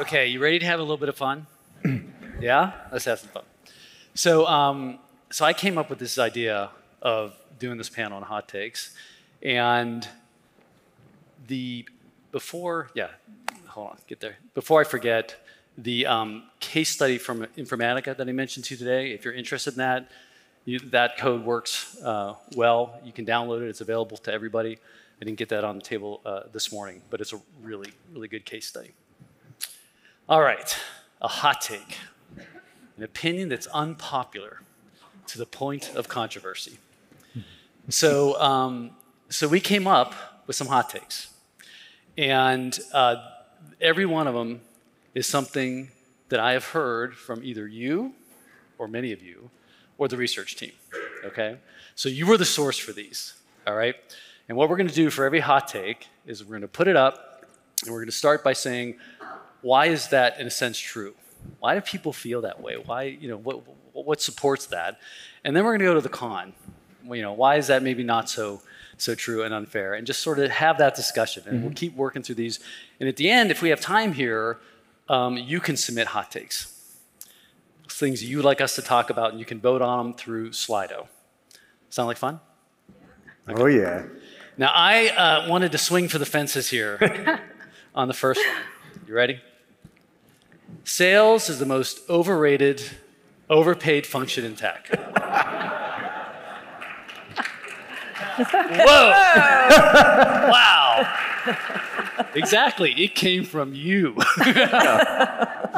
Okay, you ready to have a little bit of fun? yeah, let's have some fun. So, um, so I came up with this idea of doing this panel on hot takes, and the before, yeah, hold on, get there. Before I forget, the um, case study from Informatica that I mentioned to you today. If you're interested in that, you, that code works uh, well. You can download it. It's available to everybody. I didn't get that on the table uh, this morning, but it's a really, really good case study. All right, a hot take, an opinion that's unpopular to the point of controversy. So, um, so we came up with some hot takes, and uh, every one of them is something that I have heard from either you or many of you or the research team. Okay? So you were the source for these. All right? And what we're going to do for every hot take is we're going to put it up and we're going to start by saying, why is that in a sense true? Why do people feel that way? Why, you know, what, what supports that? And then we're going to go to the con. You know, why is that maybe not so so true and unfair? And just sort of have that discussion. And mm-hmm. we'll keep working through these. And at the end, if we have time here, um, you can submit hot takes. Things you'd like us to talk about, and you can vote on them through Slido. Sound like fun? Okay. Oh, yeah. Now, I uh, wanted to swing for the fences here on the first one. You ready? Sales is the most overrated, overpaid function in tech. Whoa! wow! Exactly. It came from you.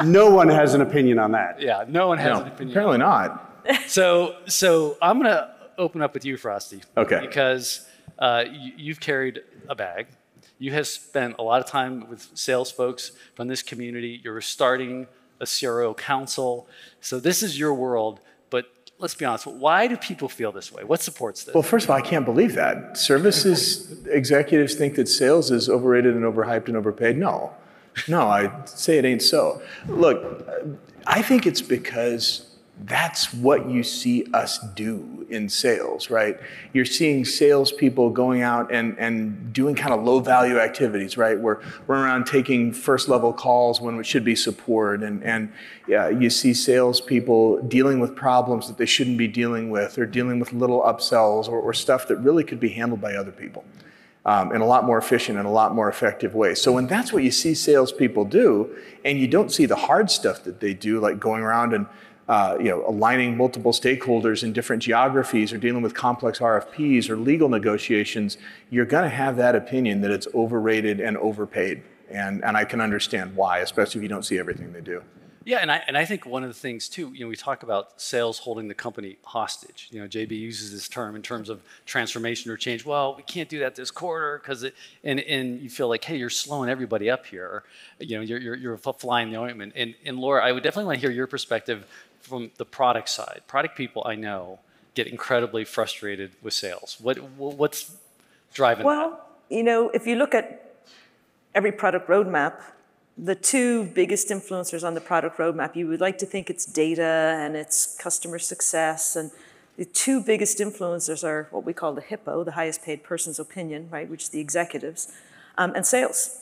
no one has an opinion on that. Yeah, no one has no, an opinion. Apparently not. So, so I'm going to open up with you, Frosty. Okay. Because uh, you, you've carried a bag. You have spent a lot of time with sales folks from this community. You're starting a CRO council. So this is your world but let's be honest, why do people feel this way? What supports this? Well, first of all, I can't believe that. Services executives think that sales is overrated and overhyped and overpaid. No, no, I say it ain't so. Look, I think it's because that's what you see us do in sales, right? You're seeing salespeople going out and, and doing kind of low value activities, right? We're, we're around taking first level calls when it should be support. And, and yeah, you see salespeople dealing with problems that they shouldn't be dealing with or dealing with little upsells or, or stuff that really could be handled by other people. Um, in a lot more efficient and a lot more effective way. So when that's what you see salespeople do, and you don't see the hard stuff that they do, like going around and uh, you know, aligning multiple stakeholders in different geographies or dealing with complex RFPs or legal negotiations, you're going to have that opinion that it's overrated and overpaid. And, and I can understand why, especially if you don't see everything they do. Yeah, and I, and I think one of the things too, you know, we talk about sales holding the company hostage. You know, JB uses this term in terms of transformation or change. Well, we can't do that this quarter because it, and, and you feel like, hey, you're slowing everybody up here. You know, you're, you're, you're flying the ointment. And, and Laura, I would definitely want to hear your perspective from the product side. Product people I know get incredibly frustrated with sales. What, what's driving well, that? you know, if you look at every product roadmap, the two biggest influencers on the product roadmap, you would like to think it's data and it's customer success. And the two biggest influencers are what we call the HIPPO, the highest paid person's opinion, right, which is the executives, um, and sales.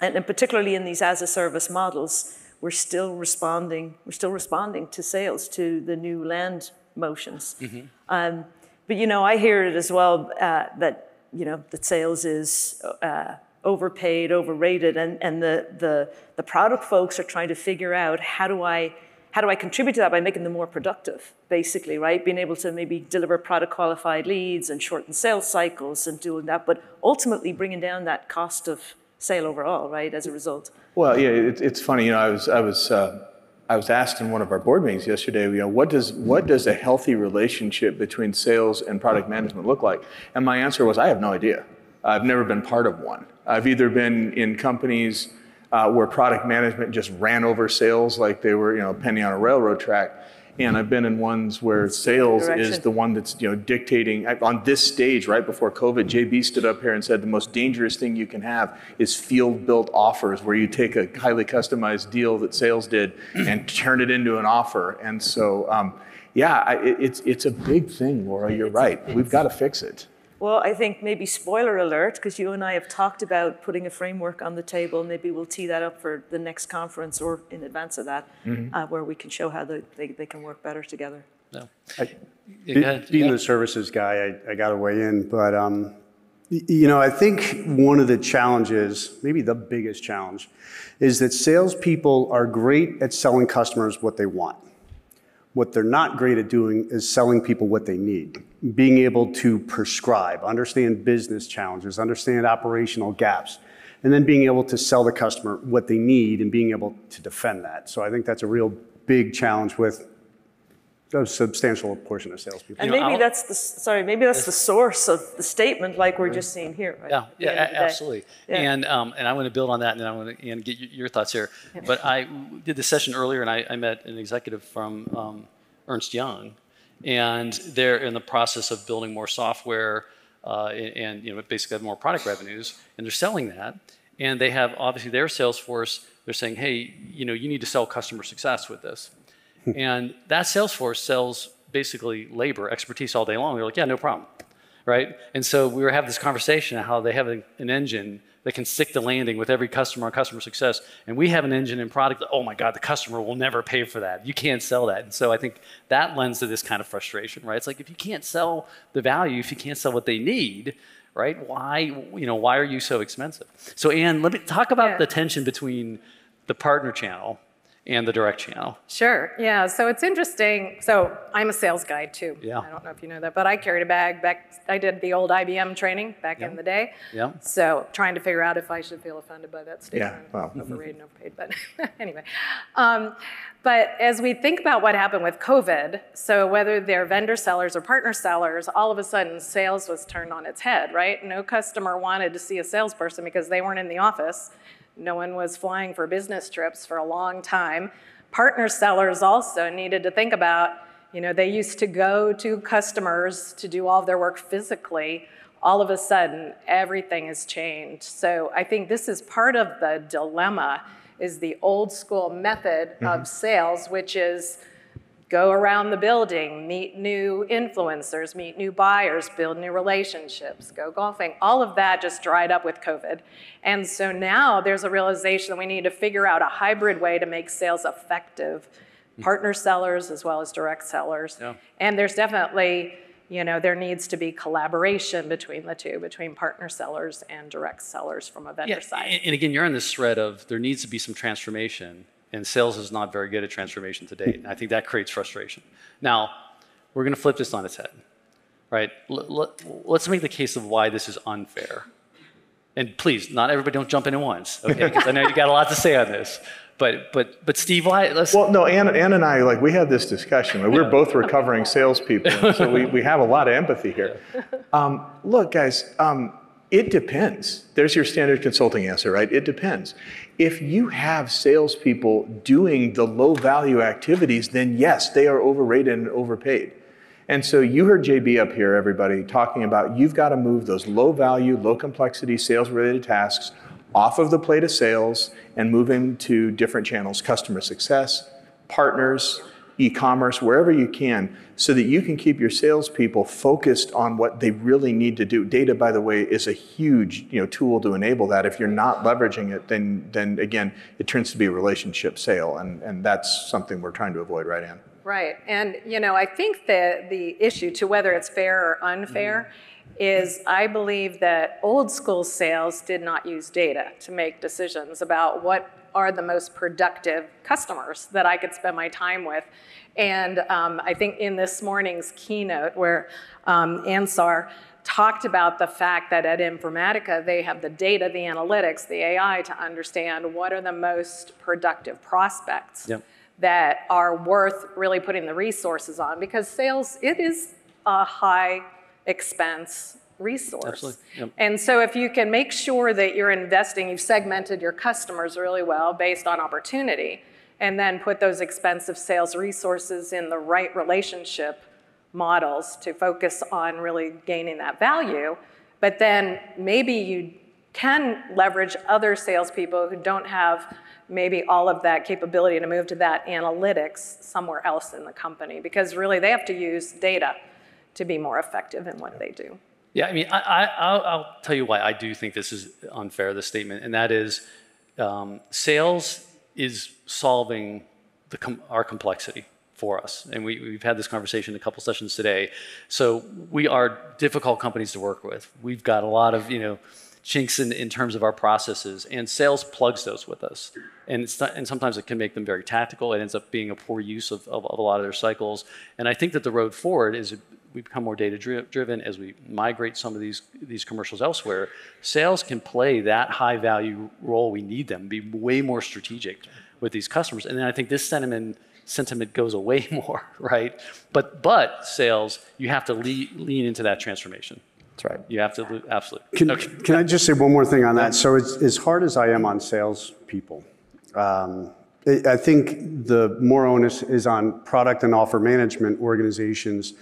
And, and particularly in these as a service models, we're still responding, we're still responding to sales, to the new land motions. Mm-hmm. Um, but you know, I hear it as well uh, that you know that sales is uh, overpaid, overrated, and and the the the product folks are trying to figure out how do I how do I contribute to that by making them more productive, basically, right? Being able to maybe deliver product qualified leads and shorten sales cycles and doing that, but ultimately bringing down that cost of sale overall, right, as a result. Well, yeah, it, it's funny. You know, I was I was uh, I was asked in one of our board meetings yesterday. You know, what does what does a healthy relationship between sales and product management look like? And my answer was, I have no idea. I've never been part of one. I've either been in companies uh, where product management just ran over sales like they were, you know, penny on a railroad track and I've been in ones where sales is the one that's you know dictating on this stage right before COVID. JB stood up here and said the most dangerous thing you can have is field built offers where you take a highly customized deal that sales did and turn it into an offer. And so um, yeah, I, it's it's a big thing, Laura. You're right. We've got to fix it. Well, I think maybe spoiler alert, because you and I have talked about putting a framework on the table. Maybe we'll tee that up for the next conference or in advance of that, uh, where we can show how they, they, they can work better together. No. I- Yeah, go. Being Yeah. the services guy, I, I got to weigh in, but um, you know, I think one of the challenges, maybe the biggest challenge, is that salespeople are great at selling customers what they want. What they're not great at doing is selling people what they need. Being able to prescribe, understand business challenges, understand operational gaps, and then being able to sell the customer what they need and being able to defend that. So I think that's a real big challenge with a substantial portion of salespeople. And You know, maybe I'll- that's the, sorry, maybe that's the source of the statement like we're just seeing here, right? Yeah, yeah, a- absolutely. Yeah. And um, and I want to build on that, and then I want to and get your, your thoughts here. But I did this session earlier, and I, I met an executive from um, Ernst Young, and they're in the process of building more software, uh, and, and you know basically have more product revenues, and they're selling that, and they have obviously their sales force. They're saying, hey, you know, you need to sell customer success with this, and that Salesforce sells basically labor expertise all day long. They're like, yeah, no problem right? And so we were having this conversation how they have an engine that can stick the landing with every customer on customer success, and we have an engine and product that, oh my God, the customer will never pay for that. You can't sell that. And so I think that lends to this kind of frustration, right? It's like if you can't sell the value, if you can't sell what they need, right? Why, you know, why are you so expensive? So Anne, let me talk about Yeah. the tension between the partner channel and the direct channel. Sure. Yeah. So it's interesting. So I'm a sales guy too. Yeah. I don't know if you know that, but I carried a bag back. I did the old IBM training back in the day. Yeah. So trying to figure out if I should feel offended by that statement. Yeah, well. Overrated and overpaid. But anyway. Um, but as we think about what happened with COVID, so whether they're vendor sellers or partner sellers, all of a sudden sales was turned on its head, right? No customer wanted to see a salesperson because they weren't in the office. No one was flying for business trips for a long time. Partner sellers also needed to think about, you know, they used to go to customers to do all of their work physically. All of a sudden, everything has changed. So I think this is part of the dilemma is the old school method of mm-hmm. sales, which is go around the building, meet new influencers, meet new buyers, build new relationships, go golfing. All of that just dried up with COVID. And so now there's a realization that we need to figure out a hybrid way to make sales effective, partner sellers as well as direct sellers. Yeah. And there's definitely, you know, there needs to be collaboration between the two, between partner sellers and direct sellers from a vendor Yeah, side. and, and again, you're on this thread of there needs to be some transformation, and sales is not very good at transformation to date. And I think that creates frustration. Now, we're going to flip this on its head, right? Let's make the case of why this is unfair. And please, not everybody don't jump in at once, okay? Because I know you got a lot to say on this. But but but Steve, why? Let's, Well, no, Ann, Ann and I, like, we had this discussion. Like, We're both recovering salespeople, so we, we have a lot of empathy here. Um, look, guys, um, it depends. There's your standard consulting answer, right? It depends. If you have salespeople doing the low value activities, then yes, they are overrated and overpaid. And so you heard JB up here, everybody, talking about you've got to move those low value, low complexity sales related tasks off of the plate of sales and move them to different channels, customer success, partners, e-commerce, wherever you can, so that you can keep your salespeople focused on what they really need to do. Data, by the way, is a huge you know, tool to enable that. If you're not leveraging it, then, then again, it turns to be a relationship sale, and, and that's something we're trying to avoid, right, Ann? Right, and you know, I think that the issue to whether it's fair or unfair mm-hmm. is I believe that old school sales did not use data to make decisions about what are the most productive customers that I could spend my time with. And um, I think in this morning's keynote, where um, Ansa talked about the fact that at Informatica they have the data, the analytics, the AI to understand what are the most productive prospects Yep. that are worth really putting the resources on because sales it is a high expense resource. Yep. And so if you can make sure that you're investing, you've segmented your customers really well based on opportunity and then put those expensive sales resources in the right relationship models to focus on really gaining that value. But then maybe you can leverage other salespeople who don't have maybe all of that capability to move to that analytics somewhere else in the company because really they have to use data to be more effective in what they do. Yeah, I mean, I, I, I'll, I'll tell you why I do think this is unfair, this statement, and that is um, sales is solving com- our complexity for us. And we, we've had this conversation a couple sessions today. So we are difficult companies to work with. We've got a lot of, you know, chinks in, in terms of our processes, and sales plugs those with us. And, and sometimes it can make them very tactical. It ends up being a poor use of, of, of a lot of their cycles. And I think that the road forward is we become more data dri- driven as we migrate some of these, these commercials elsewhere. Sales can play that high value role we need them, be way more strategic with these customers. And then I think this sentiment sentiment goes away more, right? But but sales, you have to lean, lean into that transformation. That's right. You have to lo- absolutely. Can, Okay. can I just say one more thing on that? So it's, as hard as I am on salespeople, um, I I think the more onus is on product and offer management organizations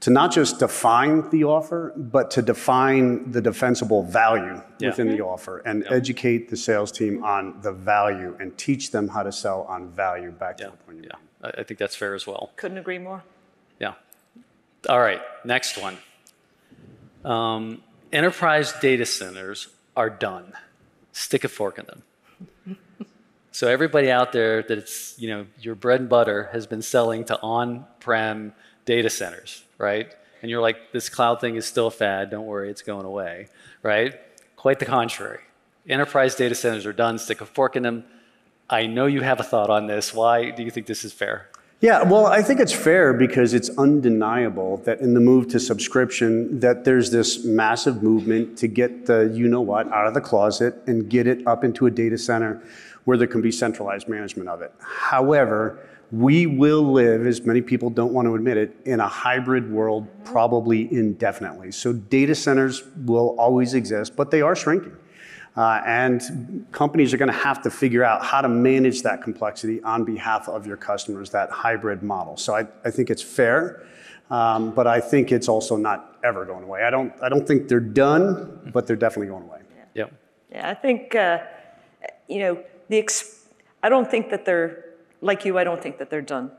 to not just define the offer, but to define the defensible value Yeah. within the offer and educate the sales team on the value and teach them how to sell on value back to the point you yeah. I, I think that's fair as well. Couldn't agree more. Yeah. All right, next one. Um, enterprise data centers are done. Stick a fork in them. So everybody out there that's, you know, your bread and butter has been selling to on-prem data centers, right? And you're like, this cloud thing is still a fad, don't worry, it's going away, right? Quite the contrary. Enterprise data centers are done, stick a fork in them. I know you have a thought on this. Why do you think this is fair? Yeah, well, I think it's fair because it's undeniable that in the move to subscription that there's this massive movement to get the you know what out of the closet and get it up into a data center where there can be centralized management of it. However, we will live, as many people don't want to admit it, in a hybrid world probably indefinitely. So data centers will always exist, but they are shrinking. Uh, and companies are going to have to figure out how to manage that complexity on behalf of your customers, that hybrid model. So I, I think it's fair, um, but I think it's also not ever going away. I don't, I don't think they're done, but they're definitely going away. Yep. Yeah, I think, uh, you know, the ex- I don't think that they're, like you, I don't think that they're done.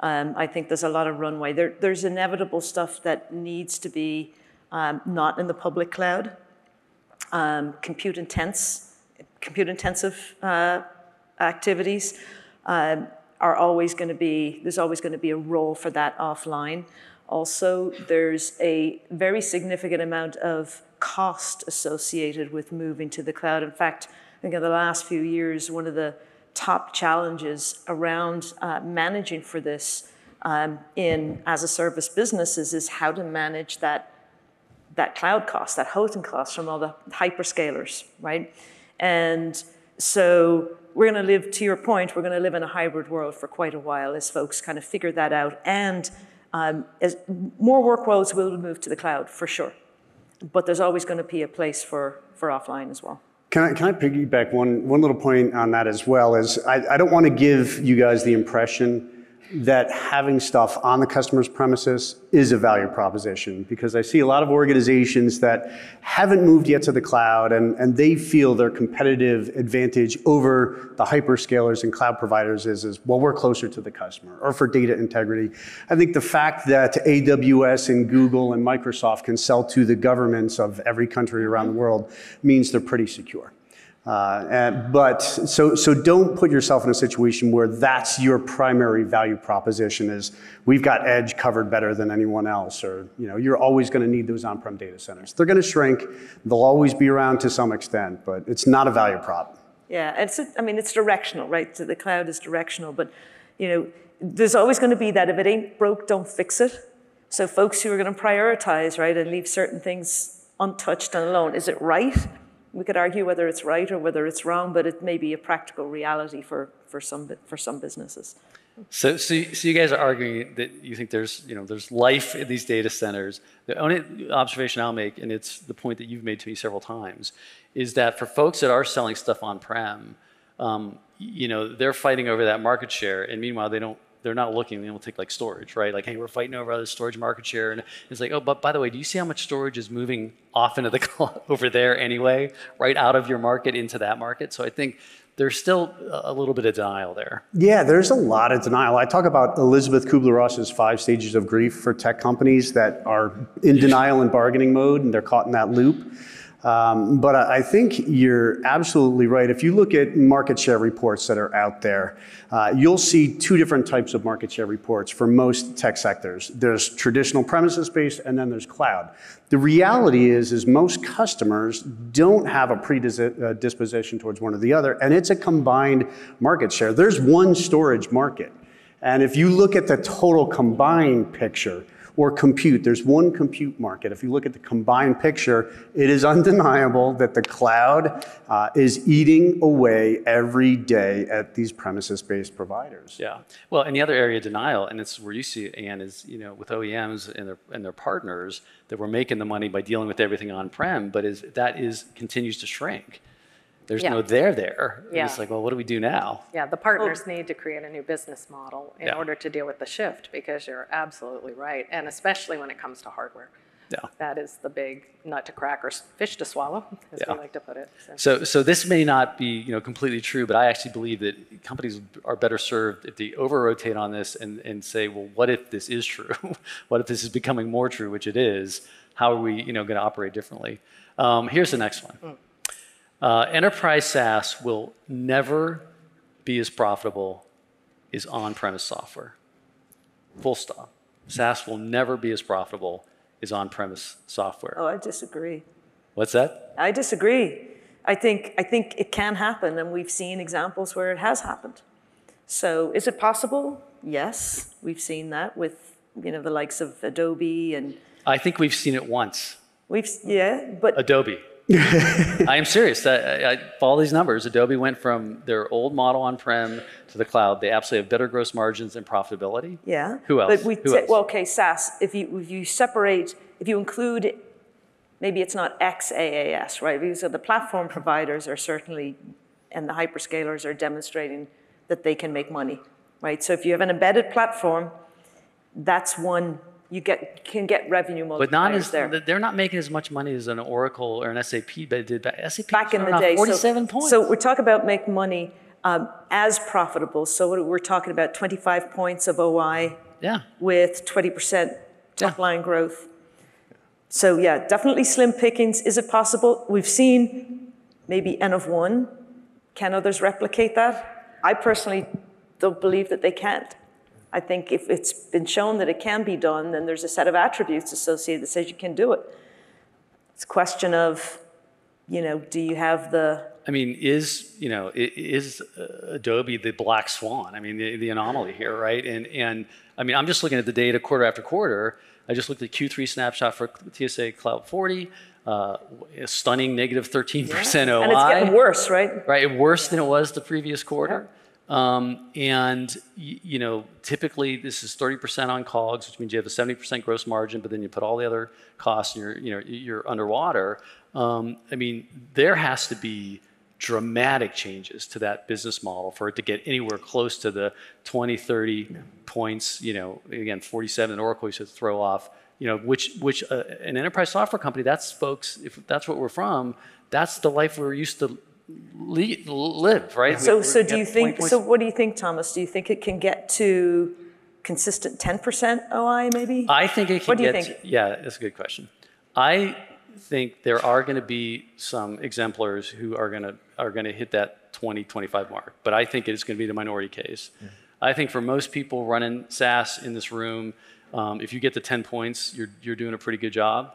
Um, I think there's a lot of runway. There, there's inevitable stuff that needs to be um, not in the public cloud, um, compute intense, compute intensive uh, activities um, are always going to be, there's always going to be a role for that offline. Also, there's a very significant amount of cost associated with moving to the cloud. In fact, I think in the last few years, one of the top challenges around uh, managing for this um, in as a service businesses is how to manage that that cloud cost, that hosting cost from all the hyperscalers, right? And so we're going to live, to your point, we're going to live in a hybrid world for quite a while as folks kind of figure that out. And um, as more workloads will move to the cloud for sure. But there's always going to be a place for, for offline as well. Can I, can I piggyback one, one little point on that as well? Is I, I don't want to give you guys the impression that having stuff on the customer's premises is a value proposition because I see a lot of organizations that haven't moved yet to the cloud and, and they feel their competitive advantage over the hyperscalers and cloud providers is, is, well, we're closer to the customer or for data integrity. I think the fact that AWS and Google and Microsoft can sell to the governments of every country around the world means they're pretty secure. Uh, and, but so, so don't put yourself in a situation where that's your primary value proposition is we've got edge covered better than anyone else or you know you're always going to need those on-prem data centers they're going to shrink they'll always be around to some extent but it's not a value prop Yeah, it's, I mean, it's directional, right? So the cloud is directional, but, you know, there's always going to be that if it ain't broke, don't fix it. So folks who are going to prioritize, right, and leave certain things untouched and alone, is it right? We could argue whether it's right or whether it's wrong, but it may be a practical reality for, for, some, for some businesses. So, so, you- so you guys are arguing that you think there's, you know, there's life in these data centers. The only observation I'll make, and it's the point that you've made to me several times, is that for folks that are selling stuff on-prem, um, you know, they're fighting over that market share, and meanwhile, they don't they're not looking. They'll take like storage, right? Like, hey, we're fighting over other storage market share, and it's like, oh, but by the way, do you see how much storage is moving off into the over there anyway, right out of your market into that market? So I think there's still a little bit of denial there. Yeah, there's a lot of denial. I talk about Elisabeth Kubler-Ross's five stages of grief for tech companies that are in denial and bargaining mode, and they're caught in that loop. Um, but I think you're absolutely right. If you look at market share reports that are out there, uh, you'll see two different types of market share reports for most tech sectors. There's traditional premises-based, and then there's cloud. The reality is, is most customers don't have a predisposition towards one or the other, and it's a combined market share. There's one storage market. And if you look at the total combined picture, or compute. There's one compute market. If you look at the combined picture, it is undeniable that the cloud uh, is eating away every day at these premises-based providers. Yeah. Well, and the other area of denial, and it's where you see it, Ann, is you know with OEMs and their and their partners that we're making the money by dealing with everything on-prem, but is that is continues to shrink. There's Yeah. no there there. Yeah. It's like, well, what do we do now? Yeah, the partners need to create a new business model in Yeah. order to deal with the shift, because you're absolutely right, and especially when it comes to hardware. Yeah. That is the big nut to crack or fish to swallow, as we like to put it. so. So, so this may not be you know completely true, but I actually believe that companies are better served if they over rotate on this and, and say, well, what if this is true? what if this is becoming more true, which it is? How are we you know going to operate differently? Um, here's the next one. Uh, enterprise SaaS will never be as profitable as on-premise software. Full stop. SaaS will never be as profitable as on-premise software. Oh, I disagree. What's that? I disagree. I think, I think it can happen, and we've seen examples where it has happened. So is it possible? Yes, we've seen that with, you know, the likes of Adobe and I think we've seen it once. we've, yeah, but Adobe. I am serious. I, I, follow these numbers. Adobe went from their old model on-prem to the cloud. They absolutely have better gross margins and profitability. Yeah. Who else? But we Who else? well, okay, SaaS, if you, if you separate, if you include, maybe it's not XaaS, right? Because the platform providers are certainly, and the hyperscalers are demonstrating that they can make money, right? So if you have an embedded platform, that's one, you get, can get revenue multipliers But not as there. they're not making as much money as an Oracle or an SAP did back. SAP Back in the day. So- 47 points. So we're talking about make money um, as profitable. So we're talking about 25 points of OI, yeah. with 20% top line growth. So yeah, definitely slim pickings. Is it possible? We've seen maybe N of one. Can others replicate that? I personally don't believe that they can't. I think if it's been shown that it can be done, then there's a set of attributes associated that says you can do it. It's a question of, you know, do you have the I mean, is you know, is Adobe the black swan? I mean, the, the anomaly here, right? And and I mean, I'm just looking at the data quarter after quarter. I just looked at Q3 snapshot for TSIA Cloud 40, uh, a stunning negative 13% OI. and it's getting worse, right? right? Worse than it was the previous quarter. Um, and you know, typically this is 30% on COGS, which means you have a 70% gross margin, but then you put all the other costs, and you're you know you're underwater. Um, I mean, there has to be dramatic changes to that business model for it to get anywhere close to the 20, 30 points. You know, again, 47 that Oracle used to throw off. You know, which which uh, an enterprise software company. That's folks. If that's what we're from, that's the life we're used to live, right? So, We- so do you think, points- so what do you think, Thomas? Do you think it can get to consistent 10% OI maybe? I think it can What do you get. think? Yeah, that's a good question. I think there are going to be some exemplars who are going to are going to hit that 20, 25 mark, but I think it's going to be the minority case. I think for most people running SaaS in this room, um, if you get to 10 points, you're you're doing a pretty good job.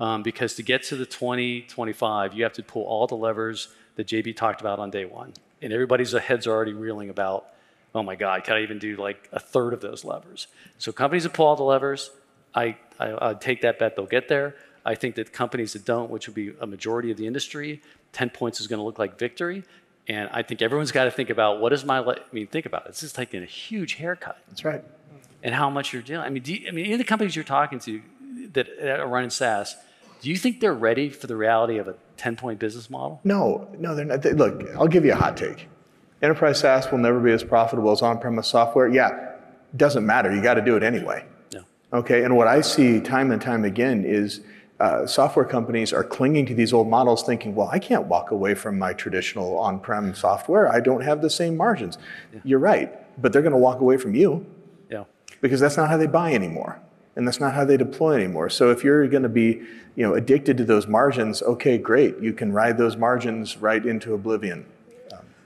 Um, because to get to the 20, 25, you have to pull all the levers that JB talked about on day one. And everybody's heads are already reeling about, oh my God, can I even do like a third of those levers? So companies that pull all the levers, I, I, I'd take that bet they'll get there. I think that companies that don't, which would be a majority of the industry, 10 points is going to look like victory. And I think everyone's got to think about what is my, le- I mean, think about it. This is taking a huge haircut That's right. and how much you're dealing. I mean, do you, I mean, any of the companies you're talking to that, that are running SaaS, do you think they're ready for the reality of a 10 point business model? No, no, they're not. They- Look, I'll give you a hot take. Enterprise SaaS will never be as profitable as on-premise software. Yeah, Doesn't matter. You got to do it anyway. Yeah. Okay. And what I see time and time again is uh, software companies are clinging to these old models, thinking, "Well, I can't walk away from my traditional on-prem software. I don't have the same margins." You're right, but they're going to walk away from you Yeah. because that's not how they buy anymore and that's not how they deploy anymore so if you're going to be you know addicted to those margins okay great you can ride those margins right into oblivion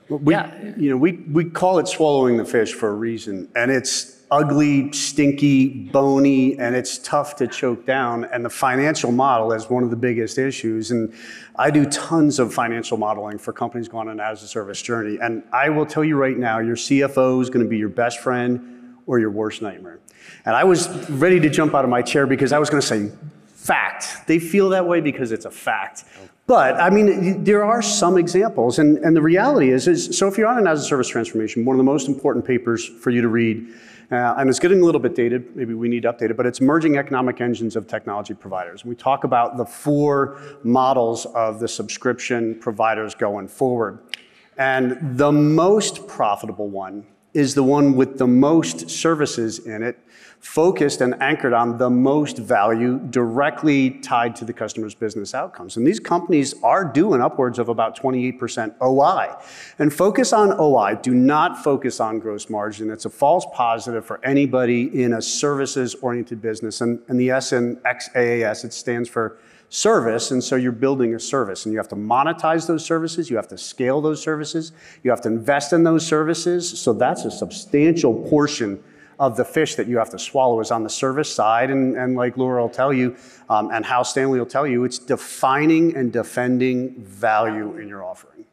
We, Yeah. You know, we, we call it swallowing the fish for a reason, and it's ugly, stinky, bony, and it's tough to choke down. And the financial model is one of the biggest issues. And I do tons of financial modeling for companies going on an as a service journey. And I will tell you right now, your CFO is going to be your best friend or your worst nightmare. And I was ready to jump out of my chair because I was going to say, fact. They feel that way because it's a fact. But I mean, there are some examples, and, and the reality is, is, so if you're on an as-a-service transformation, one of the most important papers for you to read, uh, and it's getting a little bit dated, maybe we need to update it, but it's Emerging Economic Engines of Technology Providers. We talk about the four models of the subscription providers going forward. And the most profitable one is the one with the most services in it, focused and anchored on the most value directly tied to the customer's business outcomes. And these companies are doing upwards of about 28% OI. And focus on OI, do not focus on gross margin. It's a false positive for anybody in a services oriented business. And, and the S in XAAS, it stands for service, and so you're building a service, and you have to monetize those services, you have to scale those services, you have to invest in those services. So that's a substantial portion of the fish that you have to swallow is on the service side, and, and like Laura will tell you, um, and Hal Stanley will tell you, it's defining and defending value in your offering.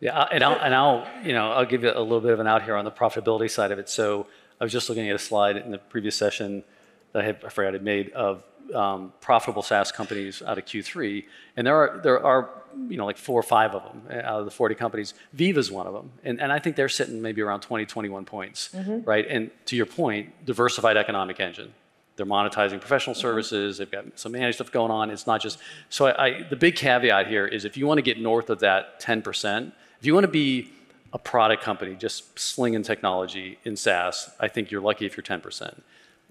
Yeah, and I'll, and I'll, you know, I'll give you a little bit of an out here on the profitability side of it. So I was just looking at a slide in the previous session that I, had, I forgot I made of um, profitable SaaS companies out of Q3, and there are there are you know like four or five of them eh, out of the 40 companies. Veeva's one of them, and, and I think they're sitting maybe around 20, 21 points, mm-hmm. right? And to your point, diversified economic engine. They're monetizing professional mm-hmm. services. They've got some managed stuff going on. It's not just so. I, I the big caveat here is if you want to get north of that 10 percent, if you want to be a product company just slinging technology in SaaS, I think you're lucky if you're 10 percent.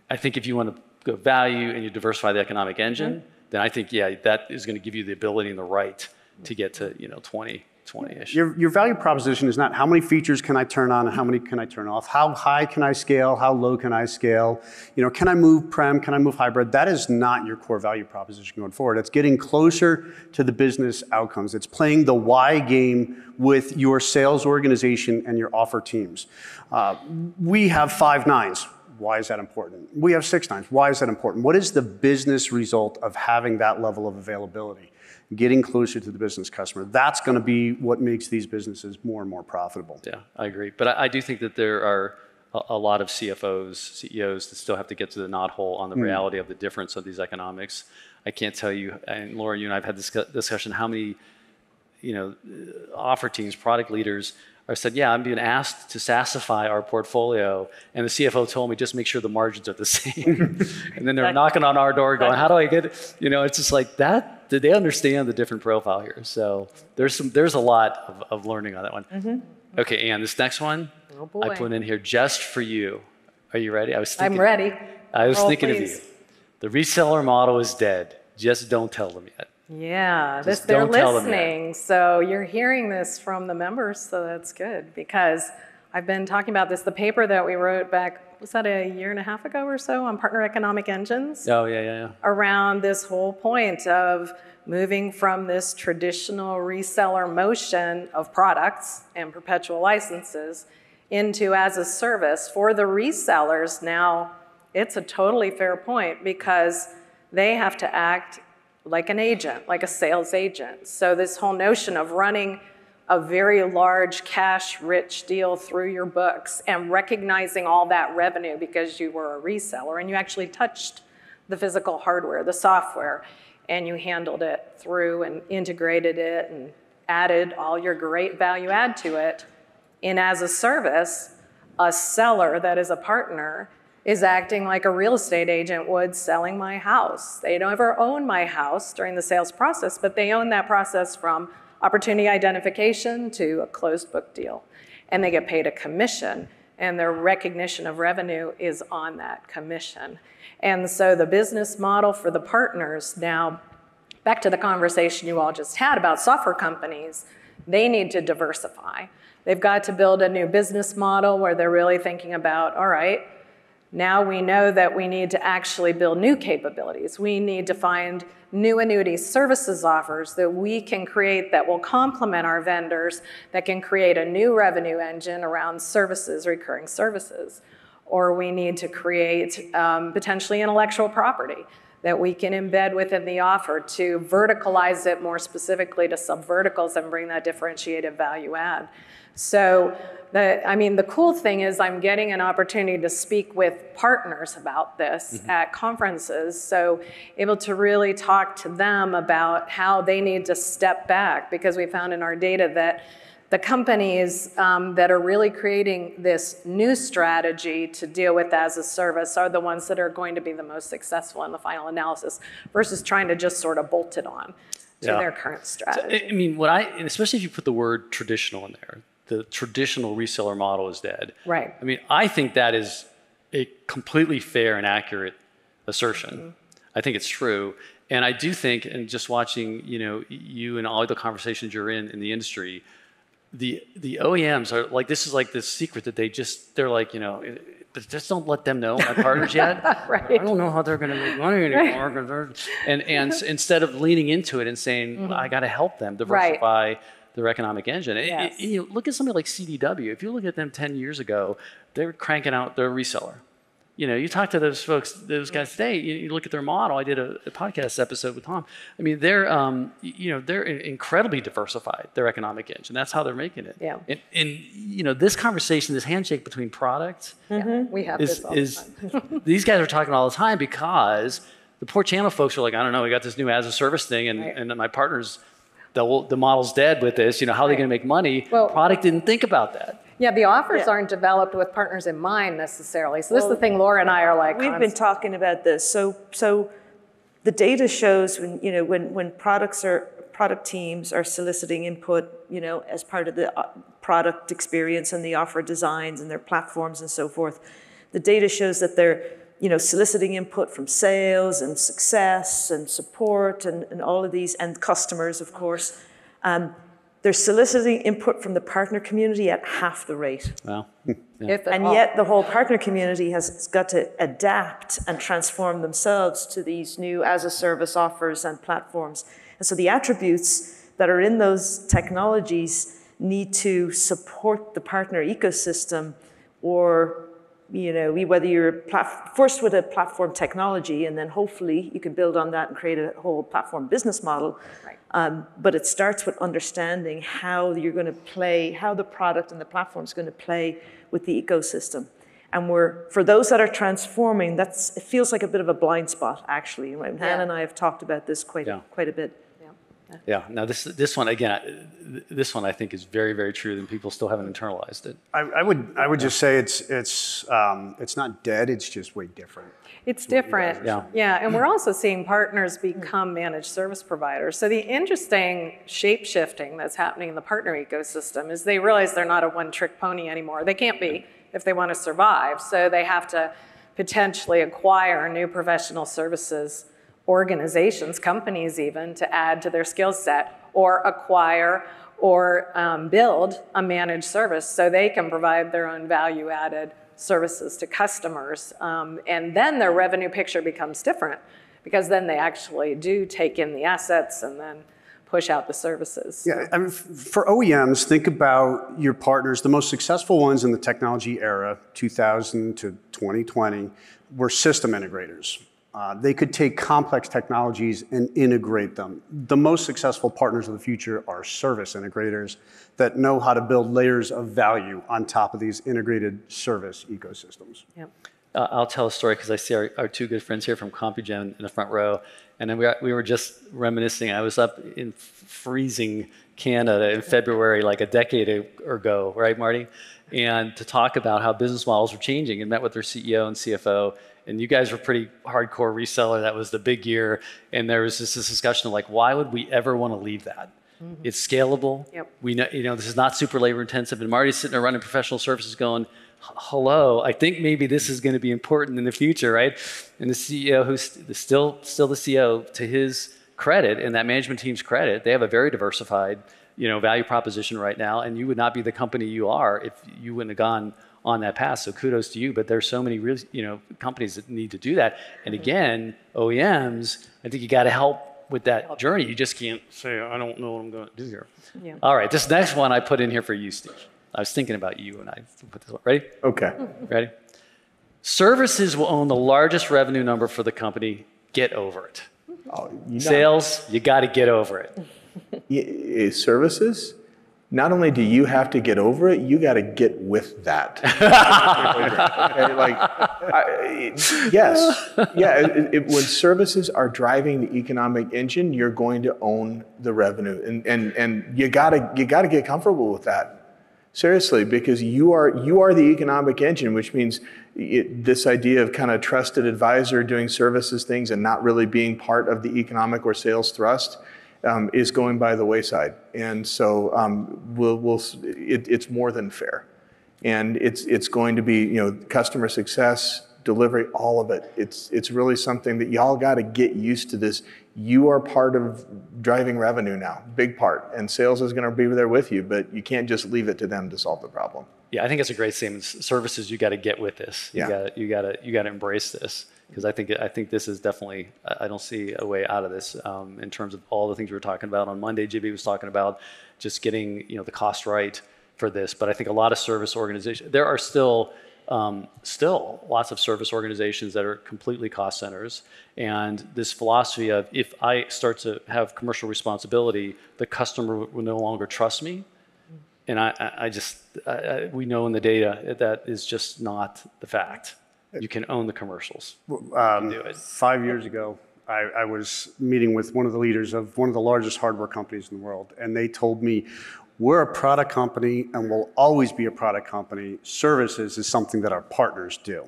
I think if you want to go value and you diversify the economic engine, then I think yeah, that is going to give you the ability and the right to get to you know 20, 20-ish. Your, your value proposition is not how many features can I turn on and how many can I turn off? How high can I scale? How low can I scale? You know, can I move prem? Can I move hybrid? That is not your core value proposition going forward. It's getting closer to the business outcomes. It's playing the why game with your sales organization and your offer teams. Uh, we have five nines. Why is that important? We have six nines. Why is that important? What is the business result of having that level of availability? Getting closer to the business customer. That's going to be what makes these businesses more and more profitable. Yeah, I agree. But I, I do think that there are a, a lot of CFOs, CEOs that still have to get to the knothole on the hmm. reality of the difference of these economics. I can't tell you, and Laura, you and I have had this discussion, how many, you know, uh, offer teams, product leaders are said, yeah, I'm being asked to SaaSify our portfolio, and the CFO told me just make sure the margins are the same. and then they're knocking on our door going, how do I get it? You know, it's just like that. Did they understand the different profile here? So there's some, there's a lot of, of learning on that one. Mm-hmm. Okay, Ann, this next one, Oh. I put in here just for you. Are you ready? I was thinking. I'm ready. I was Roll, thinking please. of you. The reseller model is dead. Just don't tell them yet. Yeah, this, they're don't tell them yet. listening. So you're hearing this from the members, so that's good because I've been talking about this. The paper that we wrote back, was that a year and a half ago or so on partner economic engines? Oh yeah, yeah, yeah. around this whole point of moving from this traditional reseller motion of products and perpetual licenses into as a service for the resellers now it's a totally fair point because they have to act like an agent like a sales agent so this whole notion of running a very large cash rich deal through your books and recognizing all that revenue because you were a reseller and you actually touched the physical hardware, the software, and you handled it through and integrated it and added all your great value add to it. In as a service, a seller that is a partner is acting like a real estate agent would selling my house. They don't ever own my house during the sales process, but they own that process from opportunity identification to a closed book deal. And they get paid a commission. and their recognition of revenue is on that commission. And so the business model for the partners now, back to the conversation you all just had about software companies, they need to diversify. They've got to build a new business model where they're really thinking about, all right, now we know that we need to actually build new capabilities. We need to find new annuity services offers that we can create that will complement our vendors, that can create a new revenue engine around services, recurring services. Or we need to create um, potentially intellectual property that we can embed within the offer to verticalize it more specifically to subverticals and bring that differentiated value add. So the, I mean, the cool thing is I'm getting an opportunity to speak with partners about this mm-hmm. at conferences. So able to really talk to them about how they need to step back because we found in our data that the companies um, that are really creating this new strategy to deal with as a service are the ones that are going to be the most successful in the final analysis versus trying to just sort of bolt it on to yeah. their current strategy. So, I mean, what I, especially if you put the word traditional in there, the traditional reseller model is dead. Right. I mean, I think that is a completely fair and accurate assertion. Mm-hmm. I think it's true. And I do think, and just watching, you know, you and all the conversations you're in in the industry, the the OEMs are like this is like this secret that they just they're like you know but just don't let them know my partners yet. right. I don't know how they're going to make money anymore. Right. And and instead of leaning into it and saying mm-hmm. I got to help them diversify. Right their economic engine. Yes. It, it, you know, look at somebody like CDW. If you look at them 10 years ago, they're cranking out their reseller. You know, you talk to those folks, those guys today. You, you look at their model. I did a, a podcast episode with Tom. I mean, they're, um, you know, they're incredibly diversified. Their economic engine. That's how they're making it. Yeah. And, and you know, this conversation, this handshake between products, mm-hmm. we have is, is these guys are talking all the time because the poor channel folks are like, I don't know, we got this new as a service thing, and, right. and my partners the, the model's dead with this. You know, how are they going to make money? Well, Product didn't think about that. Yeah, the offers yeah. aren't developed with partners in mind necessarily. So this well, is the thing Laura and I are like. We've constant. been talking about this. So so the data shows when you know when when products are product teams are soliciting input, you know, as part of the uh, product experience and the offer designs and their platforms and so forth. The data shows that they're you know, soliciting input from sales and success and support and, and all of these, and customers, of course. Um, they're soliciting input from the partner community at half the rate. Wow. Yeah. and yet the whole partner community has got to adapt and transform themselves to these new as a service offers and platforms. And so the attributes that are in those technologies need to support the partner ecosystem or you know, whether you're first with a platform technology and then hopefully you can build on that and create a whole platform business model. Right. Um, but it starts with understanding how you're going to play, how the product and the platform is going to play with the ecosystem. And we're, for those that are transforming, that's, it feels like a bit of a blind spot, actually. Yeah. Hannah and I have talked about this quite, yeah. quite a bit. Yeah. Now this this one again, this one I think is very very true, and people still haven't internalized it. I, I would I would just say it's it's um, it's not dead. It's just way different. It's different. Yeah. Yeah, and we're also seeing partners become managed service providers. So the interesting shape shifting that's happening in the partner ecosystem is they realize they're not a one trick pony anymore. They can't be if they want to survive. So they have to potentially acquire new professional services organizations, companies even, to add to their skill set or acquire or um, build a managed service so they can provide their own value added services to customers. Um, and then their revenue picture becomes different because then they actually do take in the assets and then push out the services. Yeah, I mean, for OEMs, think about your partners. The most successful ones in the technology era, 2000 to 2020, were system integrators. Uh, they could take complex technologies and integrate them. The most successful partners of the future are service integrators that know how to build layers of value on top of these integrated service ecosystems. Yep. Uh, I'll tell a story because I see our, our, two good friends here from CompuGen in the front row. And then we, we were just reminiscing. I was up in freezing Canada in February, like a decade ago, right, Marty? And to talk about how business models were changing and met with their CEO and CFO and you guys were pretty hardcore reseller. That was the big year, and there was just this discussion of like, why would we ever want to leave that? Mm-hmm. It's scalable. Yep. We know, you know, this is not super labor intensive. And Marty's sitting there running professional services, going, hello, I think maybe this is going to be important in the future, right? And the CEO, who's still still the CEO, to his credit and that management team's credit, they have a very diversified, you know, value proposition right now, and you would not be the company you are if you wouldn't have gone on that path. So kudos to you. But there's so many, really, you know, companies that need to do that. And again, OEMs, I think you got to help with that journey. You just can't say, I don't know what I'm going to do here. Yeah. All right, this next one I put in here for you, Steve. I was thinking about you and I put this one. Ready? Okay. Ready? Services will own the largest revenue number for the company. Get over it. Oh, you know, Sales, you got to get over it. y- y- services. Not only do you have to get over it, you got to get with that. Okay, like, I, yes, yeah. It, it, when services are driving the economic engine, you're going to own the revenue, and and and you gotta you gotta get comfortable with that. Seriously, because you are you are the economic engine, which means it, this idea of kind of trusted advisor doing services things and not really being part of the economic or sales thrust um, is going by the wayside. And so um, we'll, we'll, it, it's more than fair. And it's, it's going to be, you know, customer success, delivery, all of it. It's, it's really something that y'all got to get used to this. You are part of driving revenue now, big part. And sales is going to be there with you, but you can't just leave it to them to solve the problem. Yeah, I think it's a great statement. Services, you got to get with this. You Yeah. got you got to you got to embrace this because I think I think this is definitely. I don't see a way out of this um, in terms of all the things we were talking about on Monday. JB was talking about just getting you know the cost right for this, but I think a lot of service organizations. There are still um, still lots of service organizations that are completely cost centers, and this philosophy of if I start to have commercial responsibility, the customer will no longer trust me. And I, I- just, I, we know in the data that is just not the fact. You can own the commercials. Um, do it. Five years ago, I, I was meeting with one of the leaders of one of the largest hardware companies in the world, and they told me, we're a product company and we'll always be a product company. Services is something that our partners do.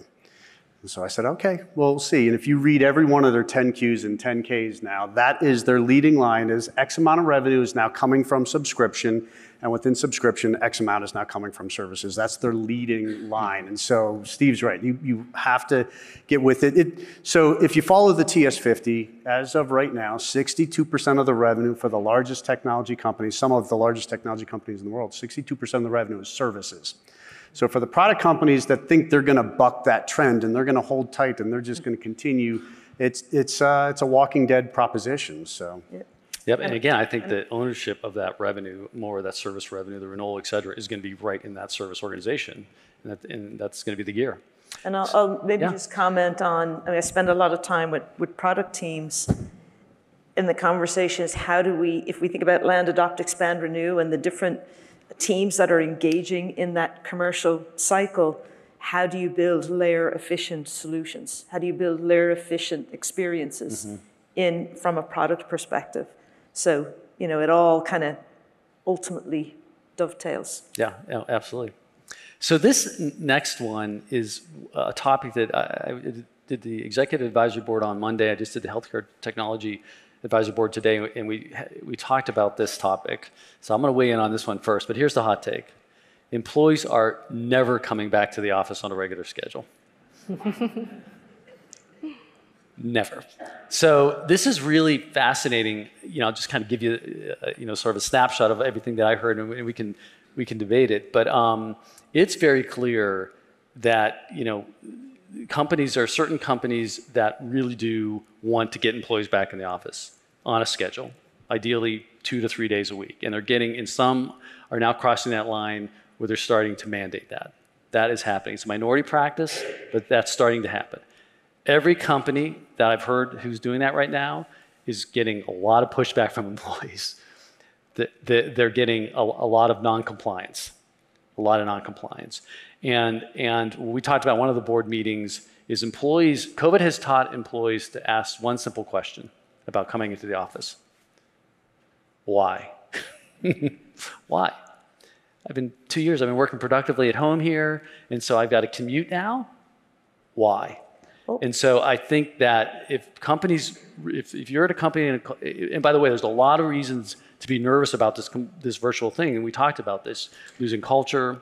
And so I said, okay, well, we'll see. And if you read every one of their 10Qs and 10Ks now, that is their leading line is X amount of revenue is now coming from subscription. And within subscription, X amount is now coming from services. That's their leading line. And so Steve's right. You, you have to get with it. it. So if you follow the TS50, as of right now, 62% of the revenue for the largest technology companies, some of the largest technology companies in the world, 62% of the revenue is services. So for the product companies that think they're going to buck that trend and they're going to hold tight and they're just going to continue, it's it's uh, it's a walking dead proposition. So. Yep, and again, I think the ownership of that revenue, more of that service revenue, the renewal, et cetera, is going to be right in that service organization. And, that, and that's going to be the gear. And I'll, I'll maybe Yeah. just comment on, I mean, I spend a lot of time with, with product teams and the conversation is how do we, if we think about land, adopt, expand, renew, and the different teams that are engaging in that commercial cycle, how do you build LAER efficient solutions? How do you build LAER efficient experiences mm-hmm. in, from a product perspective? So, you know, it all kind of ultimately dovetails. Yeah, yeah, absolutely. So this n- next one is a topic that I, I did the executive advisory board on Monday. I just did the healthcare technology advisory board today, and we we talked about this topic. So I'm going to weigh in on this one first. But here's the hot take: employees are never coming back to the office on a regular schedule. Never. So this is really fascinating. You know, I'll just kind of give you, uh, you know, sort of a snapshot of everything that I heard, and we can we can debate it. But um, it's very clear that you know, companies there are certain companies that really do want to get employees back in the office on a schedule, ideally two to three days a week, and they're getting. And some are now crossing that line where they're starting to mandate that. That is happening. It's a minority practice, but that's starting to happen. Every company that I've heard who's doing that right now is getting a lot of pushback from employees. They're getting a, a lot of non-compliance, a lot of non-compliance. And, and we talked about one of the board meetings is employees, COVID has taught employees to ask one simple question about coming into the office. Why? Why? I've been two years, I've been working productively at home here, and so I've got to commute now. Why? Oh. And so I think that if companies, if, if you're at a company, and, a- and by the way, there's a lot of reasons to be nervous about this, this virtual thing, and we talked about this, losing culture,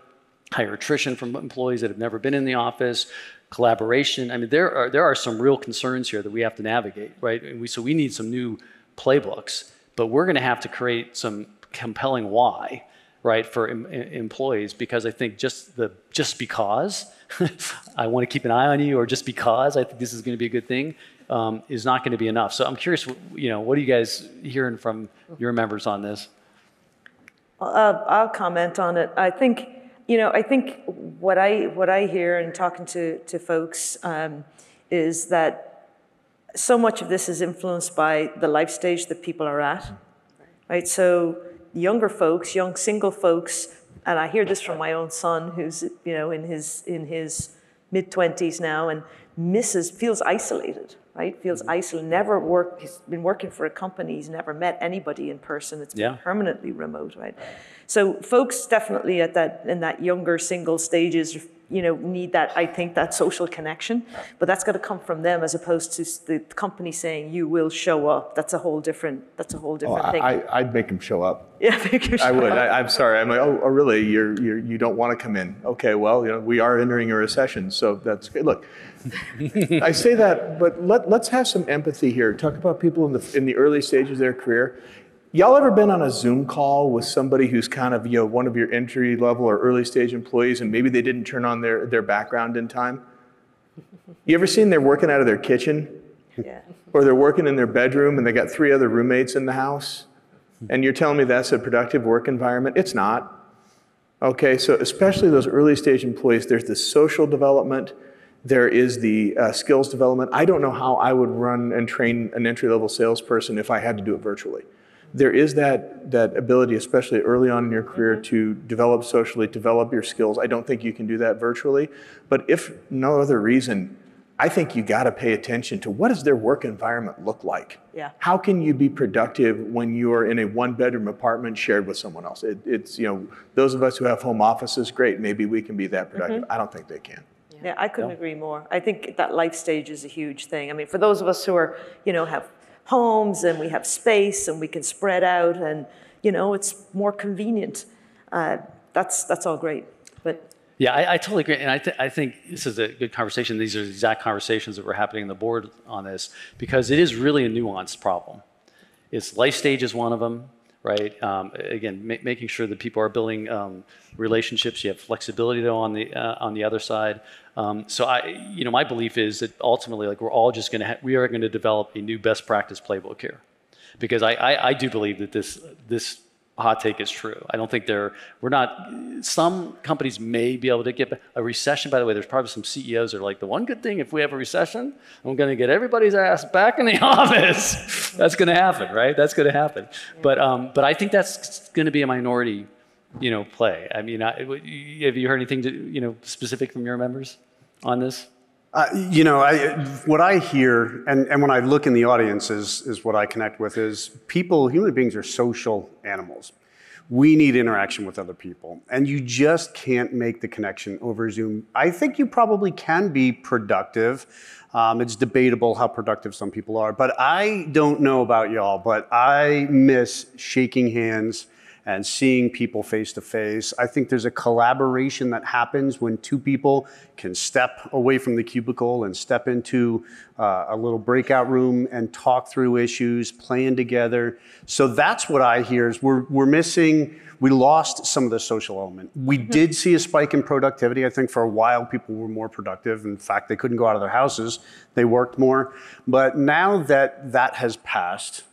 higher attrition from employees that have never been in the office, collaboration. I mean, there are there are some real concerns here that we have to navigate, right? And we, so we need some new playbooks, but we're going to have to create some compelling why, right, for em, employees because I think just the just because I want to keep an eye on you, or just because I think this is going to be a good thing, um, is not going to be enough. So I'm curious, you know, what are you guys hearing from your members on this? Uh, I'll comment on it. I think, you know, I think what I what I hear in talking to to folks um, is that so much of this is influenced by the life stage that people are at, right? So younger folks, young single folks, and I hear this from my own son, who's you know in his in his mid twenties now, and misses feels isolated, right? Feels mm-hmm. isolated. Never work. He's been working for a company. He's never met anybody in person. It's been Yeah. permanently remote, right? So folks definitely at that in that younger single stages, you know, need that. I think that social connection, but that's got to come from them as opposed to the company saying you will show up. That's a whole different. That's a whole Oh, different thing. I, I- I'd make them show up. yeah, make you I would. up. I, I'm sorry. I'm like, oh, oh really? You're, you're, you don't want to come in? Okay, well, you know, we are entering a recession, so that's good. Look, I say that, but let, let's have some empathy here. Talk about people in the in the early stages of their career. Y'all ever been on a Zoom call with somebody who's kind of you know one of your entry level or early stage employees, and maybe they didn't turn on their their background in time? You ever seen they're working out of their kitchen? yeah. or they're working in their bedroom and they got three other roommates in the house, and you're telling me that's a productive work environment? It's not. Okay, so especially those early stage employees, there's the social development, there is the uh, skills development. I don't know how I would run and train an entry level salesperson if I had to do it virtually. There is that, that ability, especially early on in your career, mm-hmm. to develop socially, develop your skills. I don't think you can do that virtually. But if no other reason, I think you got to pay attention to what does their work environment look like? Yeah. How can you be productive when you are in a one bedroom apartment shared with someone else? It, it's, you know, those of us who have home offices, great, maybe we can be that mm-hmm. productive. I don't think they can. Yeah, I couldn't agree more. I think that life stage is a huge thing. I mean, for those of us who are, you know, have homes and we have space and we can spread out and, you know, it's more convenient. Uh, that's that's all great. But Yeah, I, I totally agree, and I, th- I think this is a good conversation. These are the exact conversations that were happening in the board on this because it is really a nuanced problem. It's life stage is one of them, right? Um, again, ma- making sure that people are building um, relationships. You have flexibility though on the uh, on the other side. Um, so I, you know, my belief is that ultimately, like we're all just going to we are going to develop a new best practice playbook here, because I, I, I do believe that this this hot take is true. I don't think they're, we're not, some companies may be able to get a recession. By the way, there's probably some CEOs that are like, the one good thing if we have a recession, I'm going to get everybody's ass back in the office. that's going to happen, right? That's going to happen. But, um, but I think that's going to be a minority, you know, play. I mean, I, have you heard anything, to, you know, specific from your members on this? Uh, you know, I, what I hear, and, and when I look in the audience, is, is what I connect with is people, human beings are social animals. We need interaction with other people, and you just can't make the connection over Zoom. I think you probably can be productive. Um, it's debatable how productive some people are, but I don't know about y'all, but I miss shaking hands and seeing people face to face. I think there's a collaboration that happens when two people can step away from the cubicle and step into uh, a little breakout room and talk through issues, plan together. So that's what I hear is we're, we're missing, we lost some of the social element. We did see a spike in productivity. I think for a while people were more productive. In fact, they couldn't go out of their houses. They worked more. But now that that has passed,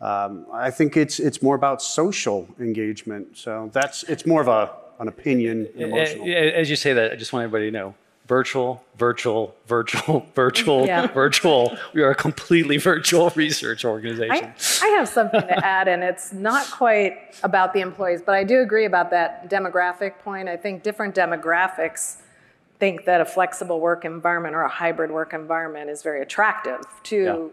um, I think it's it's more about social engagement. So that's it's more of a an opinion, emotional. As you say that, I just want everybody to know virtual, virtual, virtual, virtual, Yeah. virtual. We are a completely virtual research organization. I, I have something to add, and it's not quite about the employees, but I do agree about that demographic point. I think different demographics think that a flexible work environment or a hybrid work environment is very attractive to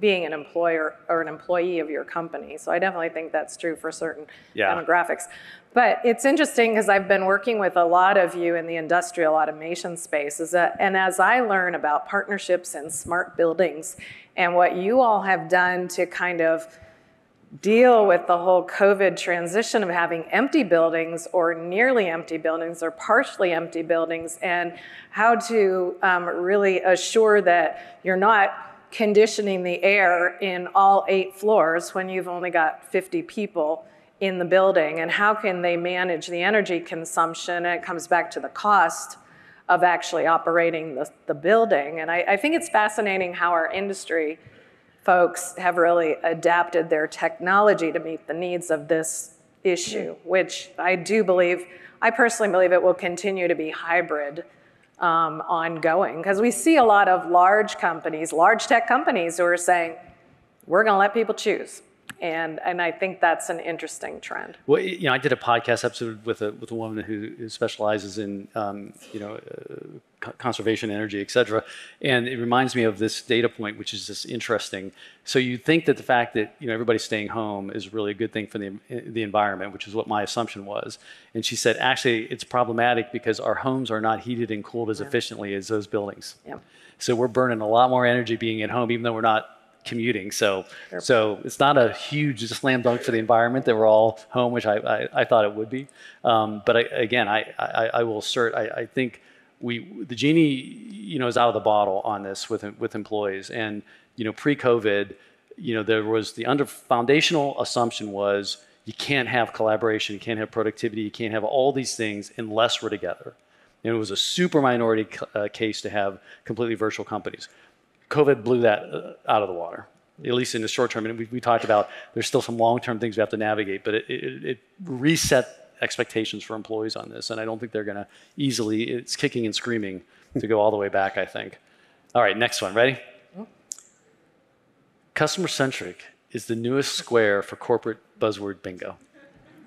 being an employer or an employee of your company. So I definitely think that's true for certain Yeah. demographics. But it's interesting because I've been working with a lot of you in the industrial automation space, is that, and as I learn about partnerships and smart buildings and what you all have done to kind of deal with the whole COVID transition of having empty buildings or nearly empty buildings or partially empty buildings and how to um, really assure that you're not conditioning the air in all eight floors when you've only got 50 people in the building and how can they manage the energy consumption? And it comes back to the cost of actually operating the, the building and I, I think it's fascinating how our industry folks have really adapted their technology to meet the needs of this issue, which I do believe, I personally believe it will continue to be hybrid um, ongoing because we see a lot of large companies, large tech companies who are saying, we're going to let people choose. And, and I think that's an interesting trend. Well, you know, I did a podcast episode with a with a woman who, who specializes in um, you know uh, conservation, energy, et cetera, and it reminds me of this data point, which is just interesting. So you think that the fact that you know everybody's staying home is really a good thing for the the environment, which is what my assumption was. And she said actually it's problematic because our homes are not heated and cooled as yeah. efficiently as those buildings. Yeah. So we're burning a lot more energy being at home, even though we're not commuting. So, sure. so it's not a huge slam dunk for the environment that we're all home, which I, I, I thought it would be. Um, but I, again, I, I, I, will assert, I, I think we, the genie, you know, is out of the bottle on this with, with employees. And, you know, pre-COVID, you know, there was the under foundational assumption was you can't have collaboration, you can't have productivity, you can't have all these things unless we're together. And it was a super minority uh, case to have completely virtual companies. COVID blew that uh, out of the water, at least in the short term. And we, we talked about there's still some long term things we have to navigate, but it, it, it reset expectations for employees on this. And I don't think they're going to easily, it's kicking and screaming to go all the way back, I think. All right, next one. Ready? Oh. Customer centric is the newest square for corporate buzzword bingo.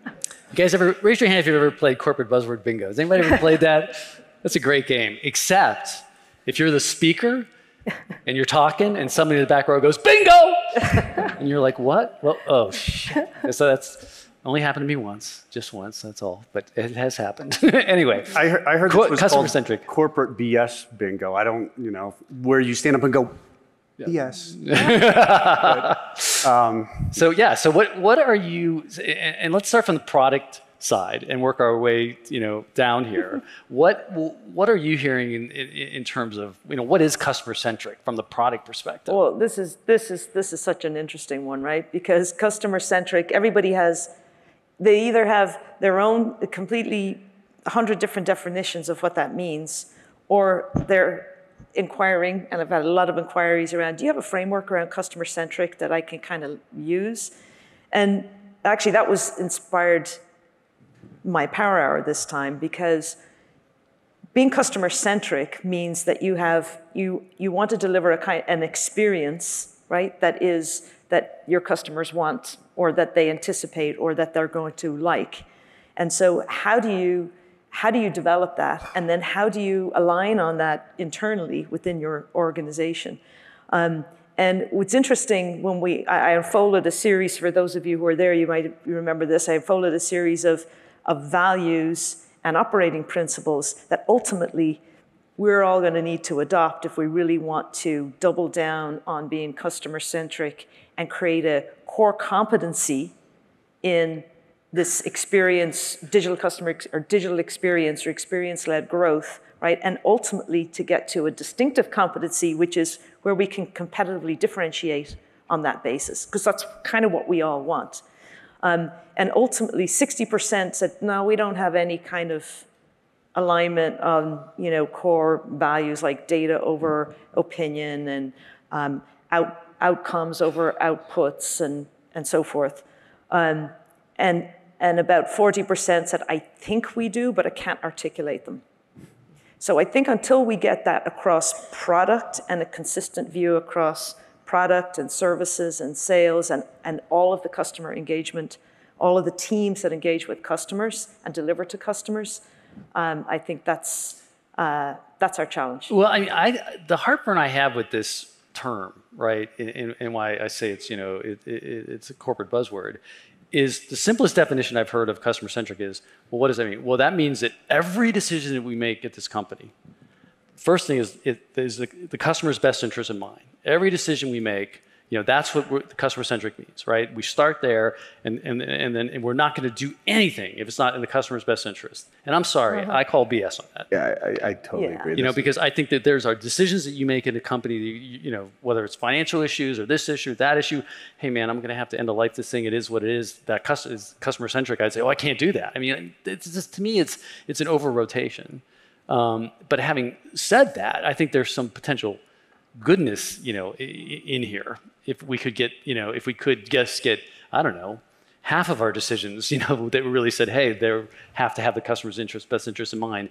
You guys ever raise your hand if you've ever played corporate buzzword bingo? Has anybody ever played that? That's a great game. Except if you're the speaker and you're talking, and somebody in the back row goes, bingo! and you're like, what? Well, oh, shit. So that's only happened to me once, just once, that's all. But it has happened. anyway. I heard, I heard co- this was customer centric. Corporate BS bingo. I don't, you know, where you stand up and go, Yes. but, um, so yeah. So what what are you? And let's start from the product side and work our way, you know, down here. what what are you hearing in, in, in, terms of, you know, what is customer centric from the product perspective? Well, this is this is this is such an interesting one, right? Because customer centric, everybody has, they either have their own completely hundred different definitions of what that means, or they're inquiring, and I've had a lot of inquiries around. Do you have a framework around customer centric that I can kind of use? And actually, that was inspired my power hour this time because being customer centric means that you have you you want to deliver a kind an experience right that is that your customers want or that they anticipate or that they're going to like. And so how do you how do you develop that? And then how do you align on that internally within your organization? Um, and what's interesting when we I, I unfolded a series for those of you who are there you might remember this i unfolded a series of of values and operating principles that ultimately we're all going to need to adopt if we really want to double down on being customer centric and create a core competency in this experience, digital customer or digital experience or experience led growth, right? And ultimately to get to a distinctive competency, which is where we can competitively differentiate on that basis, because that's kind of what we all want. Um, and ultimately, 60% said, no, we don't have any kind of alignment on you know, core values like data over opinion and um, out, outcomes over outputs and, and so forth. Um, and, and about 40% said, I think we do, but I can't articulate them. So I think until we get that across product and a consistent view across product and services and sales and, and all of the customer engagement, all of the teams that engage with customers and deliver to customers. Um, I think that's, uh, that's our challenge. Well, I I, the heartburn I have with this term, right, and, why I say it's, you know, it, it, it's a corporate buzzword, is the simplest definition I've heard of customer centric is, well, what does that mean? Well, that means that every decision that we make at this company, first thing is, it is the, the customer's best interest in mind. Every decision we make You know, that's what customer centric means, right? We start there, and and and then and we're not going to do anything if it's not in the customer's best interest. And I'm sorry, I call BS on that. Yeah, I, I totally Yeah. agree. You know, because I think that there's our decisions that you make in a company, that you, you know, whether it's financial issues or this issue, that issue. Hey, man, I'm going to have to end of life this thing. It is what it is. That cus- is customer centric. I'd say, oh, I can't do that. I mean, it's just to me, it's it's an over rotation. Um, but having said that, I think there's some potential goodness, you know, in here. If we could get, you know, if we could just get, I don't know, half of our decisions, you know, that really said, hey, they have to have the customer's interest, best interest in mind.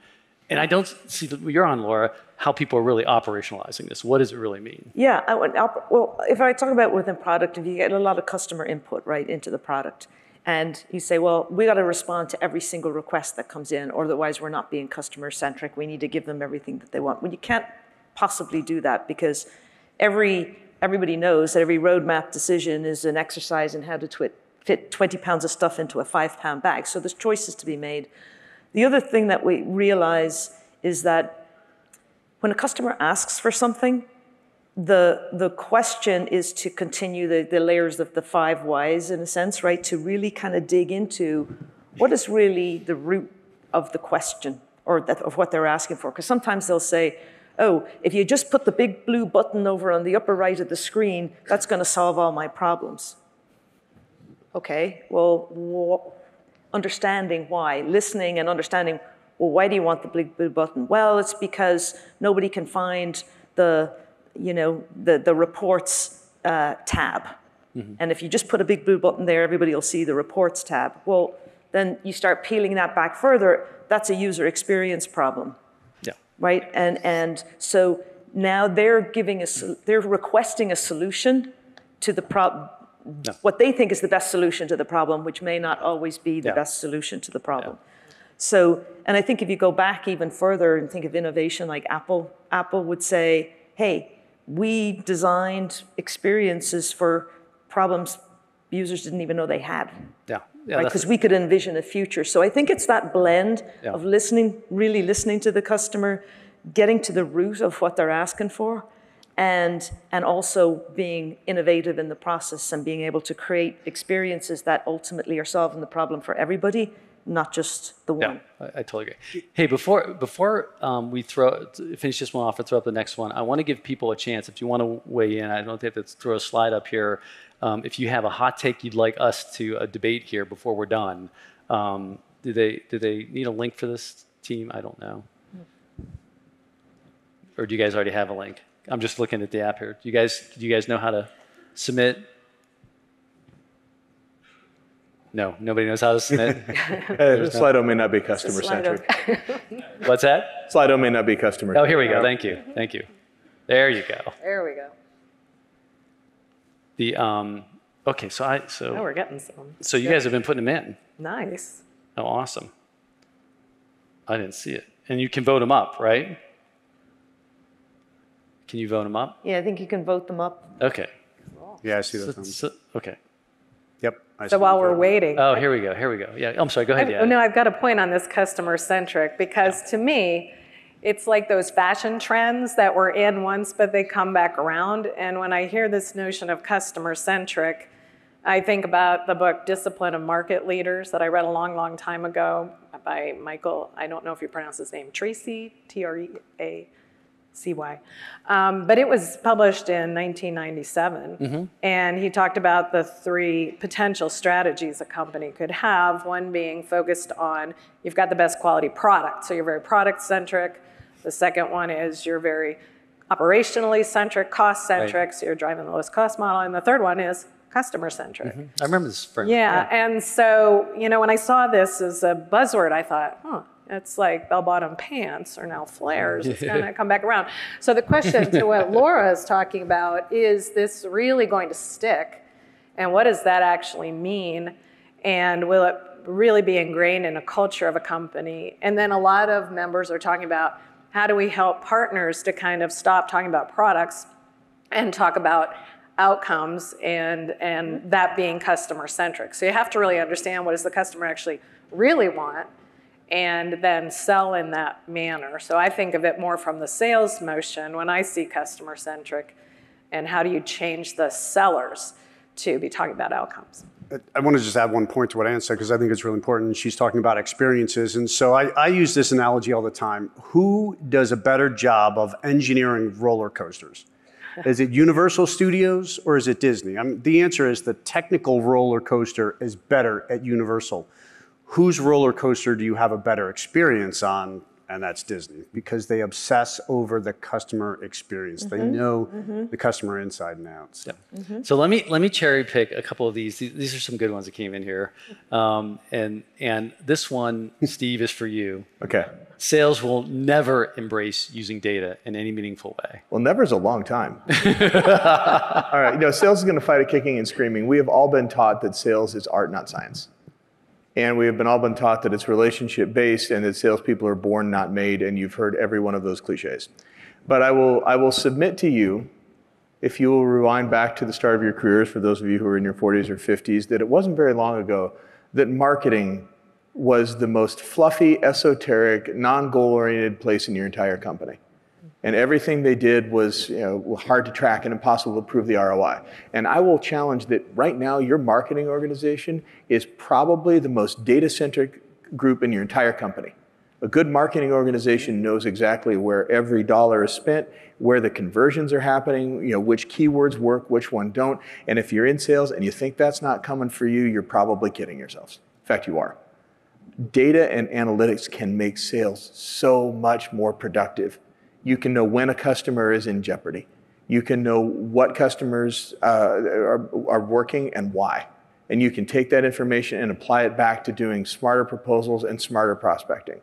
And I don't see that you're on, Laura, how people are really operationalizing this. What does it really mean? Yeah, I well, if I talk about within product, if you get a lot of customer input right into the product, and you say, well, we got to respond to every single request that comes in, or otherwise we're not being customer centric. We need to give them everything that they want. Well, you can't possibly do that because every everybody knows that every roadmap decision is an exercise in how to twi- fit 20 pounds of stuff into a five pound bag. So there's choices to be made. The other thing that we realize is that when a customer asks for something, the, the question is to continue the, the layers of the five whys in a sense, right? To really kind of dig into what is really the root of the question or that, of what they're asking for. Because sometimes they'll say, oh, if you just put the big blue button over on the upper right of the screen, that's going to solve all my problems. Okay, well, understanding why, listening and understanding, well, why do you want the big blue button? Well, it's because nobody can find the, you know, the, the reports uh, tab. And if you just put a big blue button there, everybody will see the reports tab. Well, then you start peeling that back further, that's a user experience problem. Right? And, and so now they're giving us, they're requesting a solution to the problem, what they think is the best solution to the problem, which may not always be the Yeah. best solution to the problem. So, and I think if you go back even further and think of innovation like Apple, Apple would say, hey, we designed experiences for problems users didn't even know they had Yeah. Yeah. right? Because we could envision a future. So I think it's that blend Yeah. of listening, really listening to the customer, getting to the root of what they're asking for, and and also being innovative in the process and being able to create experiences that ultimately are solving the problem for everybody, not just the Yeah, one. I, I totally agree. Hey, before before um, we throw finish this one off and throw up the next one, I want to give people a chance. If you want to weigh in, I don't think to throw a slide up here. Um, if you have a hot take you'd like us to uh, debate here before we're done, um, do they do they need a link for this team? I don't know. Or do you guys already have a link? I'm just looking at the app here. Do you guys do you guys know how to submit? No, nobody knows how to submit. Slido may not be customer centric. What's that? Slido may not be customer. Oh, here we go. Thank you. Thank you. There you go. There we go. The um, okay. So I so Oh, so we're getting some. so you guys have been putting them in. Nice. Oh, awesome. I didn't see it. And you can vote them up, right? Can you vote them up? Yeah, I think you can vote them up. Okay. Yeah, I see So- those. ones. so- okay. Yep. I So while we're waiting, Oh, here we go. Here we go. Yeah. I'm sorry. Go ahead. I- Yeah. No, I've got a point on this customer centric because to me, it's like those fashion trends that were in once, but they come back around. And when I hear this notion of customer centric, I think about the book Discipline of Market Leaders that I read a long, long time ago by Michael, I don't know if you pronounce his name, Treacy, T R E A C Y. Um, but it was published in 1997. And he talked about the three potential strategies a company could have one being focused on you've got the best quality product, so you're very product centric. The second one is you're very operationally centric, cost centric, so you're driving the lowest cost model. And the third one is customer centric. I remember this framework. Yeah, and so, you know, when I saw this as a buzzword, I thought, huh, it's like bell bottom pants are now flares. It's going to come back around. So the question to what Laura is talking about is this really going to stick? And what does that actually mean? And will it really be ingrained in a culture of a company? And then a lot of members are talking about how do we help partners to kind of stop talking about products and talk about outcomes and, and that being customer centric. So you have to really understand what does the customer actually really want and then sell in that manner. So I think of it more from the sales motion when I see customer centric And how do you change the sellers to be talking about outcomes? I want to just add one point to what Anne said because I think it's really important. She's talking about experiences. And so I, I, use this analogy all the time. Who does a better job of engineering roller coasters? Is it Universal Studios or is it Disney? I mean, the answer is the technical roller coaster is better at Universal. Whose roller coaster do you have a better experience on? and that's Disney because they obsess over the customer experience. Mm-hmm. They know mm-hmm. the customer inside and out. So. Yeah. Mm-hmm. so let me let me cherry pick a couple of these. These are some good ones that came in here, um, and and this one, Steve, is for you. Okay. Sales will never embrace using data in any meaningful way. Well, never is a long time. all right, you know, sales is going to fight a kicking and screaming. We have all been taught that sales is art, not science. And we have been all been taught that it's relationship based and that salespeople are born, not made, and you've heard every one of those cliches. But I will, I will submit to you, if you will rewind back to the start of your careers, for those of you who are in your 40s or 50s, that it wasn't very long ago that marketing was the most fluffy, esoteric, non goal oriented place in your entire company and everything they did was you know, hard to track and impossible to prove the ROI. And I will challenge that right now, your marketing organization is probably the most data centric group in your entire company. A good marketing organization knows exactly where every dollar is spent, where the conversions are happening, you know, which keywords work, which one don't. And if you're in sales and you think that's not coming for you, you're probably kidding yourselves. In fact, you are. Data and analytics can make sales so much more productive you can know when a customer is in jeopardy. You can know what customers uh, are, are working and why. And you can take that information and apply it back to doing smarter proposals and smarter prospecting.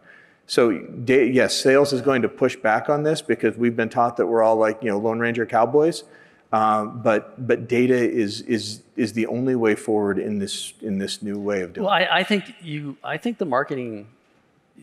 So yes, sales is going to push back on this because we've been taught that we're all like you know Lone Ranger cowboys, um, but but data is is is the only way forward in this in this new way of doing. Well, I, I think you I think the marketing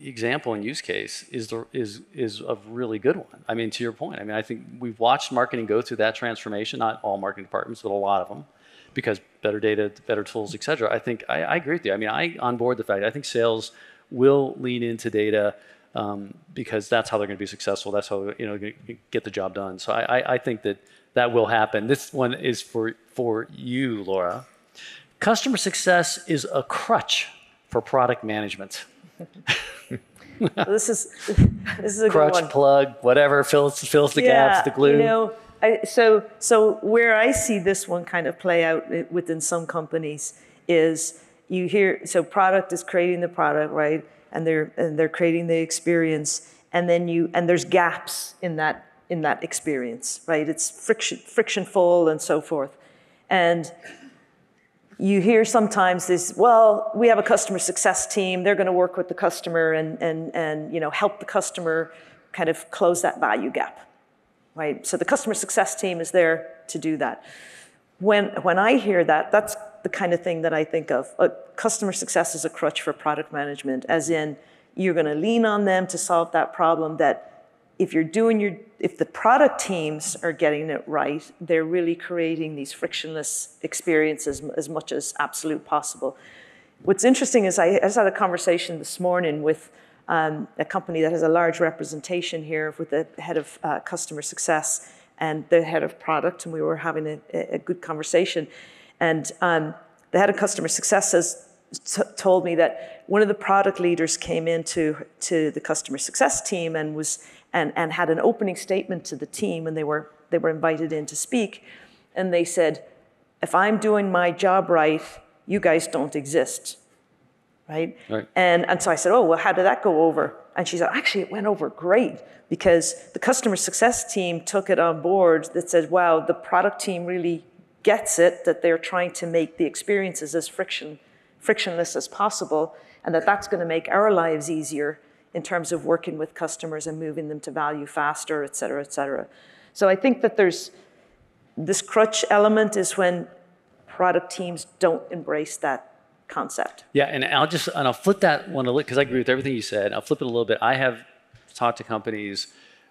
example and use case is the, is is a really good one. I mean, to your point, I mean, I think we've watched marketing go through that transformation. Not all marketing departments, but a lot of them, because better data, better tools, et cetera. I think I, I agree with you. I mean, I on board the fact. I think sales will lean into data um, because that's how they're going to be successful. That's how you know get the job done. So I, I, I think that that will happen. This one is for for you, Laura. Customer success is a crutch for product management. This is this is a crutch good one. plug, whatever fills fills the yeah, gaps, the glue. You know, I, so so where I see this one kind of play out within some companies is you hear so product is creating the product right, and they're and they're creating the experience, and then you and there's gaps in that in that experience right. It's friction frictionful and so forth, and you hear sometimes this, well, we have a customer success team, they're going to work with the customer and, and, and you know, help the customer kind of close that value gap, right? So the customer success team is there to do that. When, when I hear that, that's the kind of thing that I think of. Customer success is a crutch for product management, as in you're going to lean on them to solve that problem that if you're doing your, if the product teams are getting it right, they're really creating these frictionless experiences as much as absolute possible. What's interesting is I just had a conversation this morning with um, a company that has a large representation here with the head of uh, customer success and the head of product, and we were having a, a good conversation. And um, the head of customer success has t- told me that one of the product leaders came into to the customer success team and was and, and had an opening statement to the team and they were, they were invited in to speak. And they said, if I'm doing my job right, you guys don't exist. Right? right? And, and so I said, oh, well, how did that go over? And she said, actually, it went over great because the customer success team took it on board that said, wow, the product team really gets it that they're trying to make the experiences as friction, frictionless as possible and that that's going to make our lives easier in terms of working with customers and moving them to value faster, et cetera, et cetera. So I think that there's this crutch element is when product teams don't embrace that concept. Yeah, and I'll just and I'll flip that one a little because I agree with everything you said. I'll flip it a little bit. I have talked to companies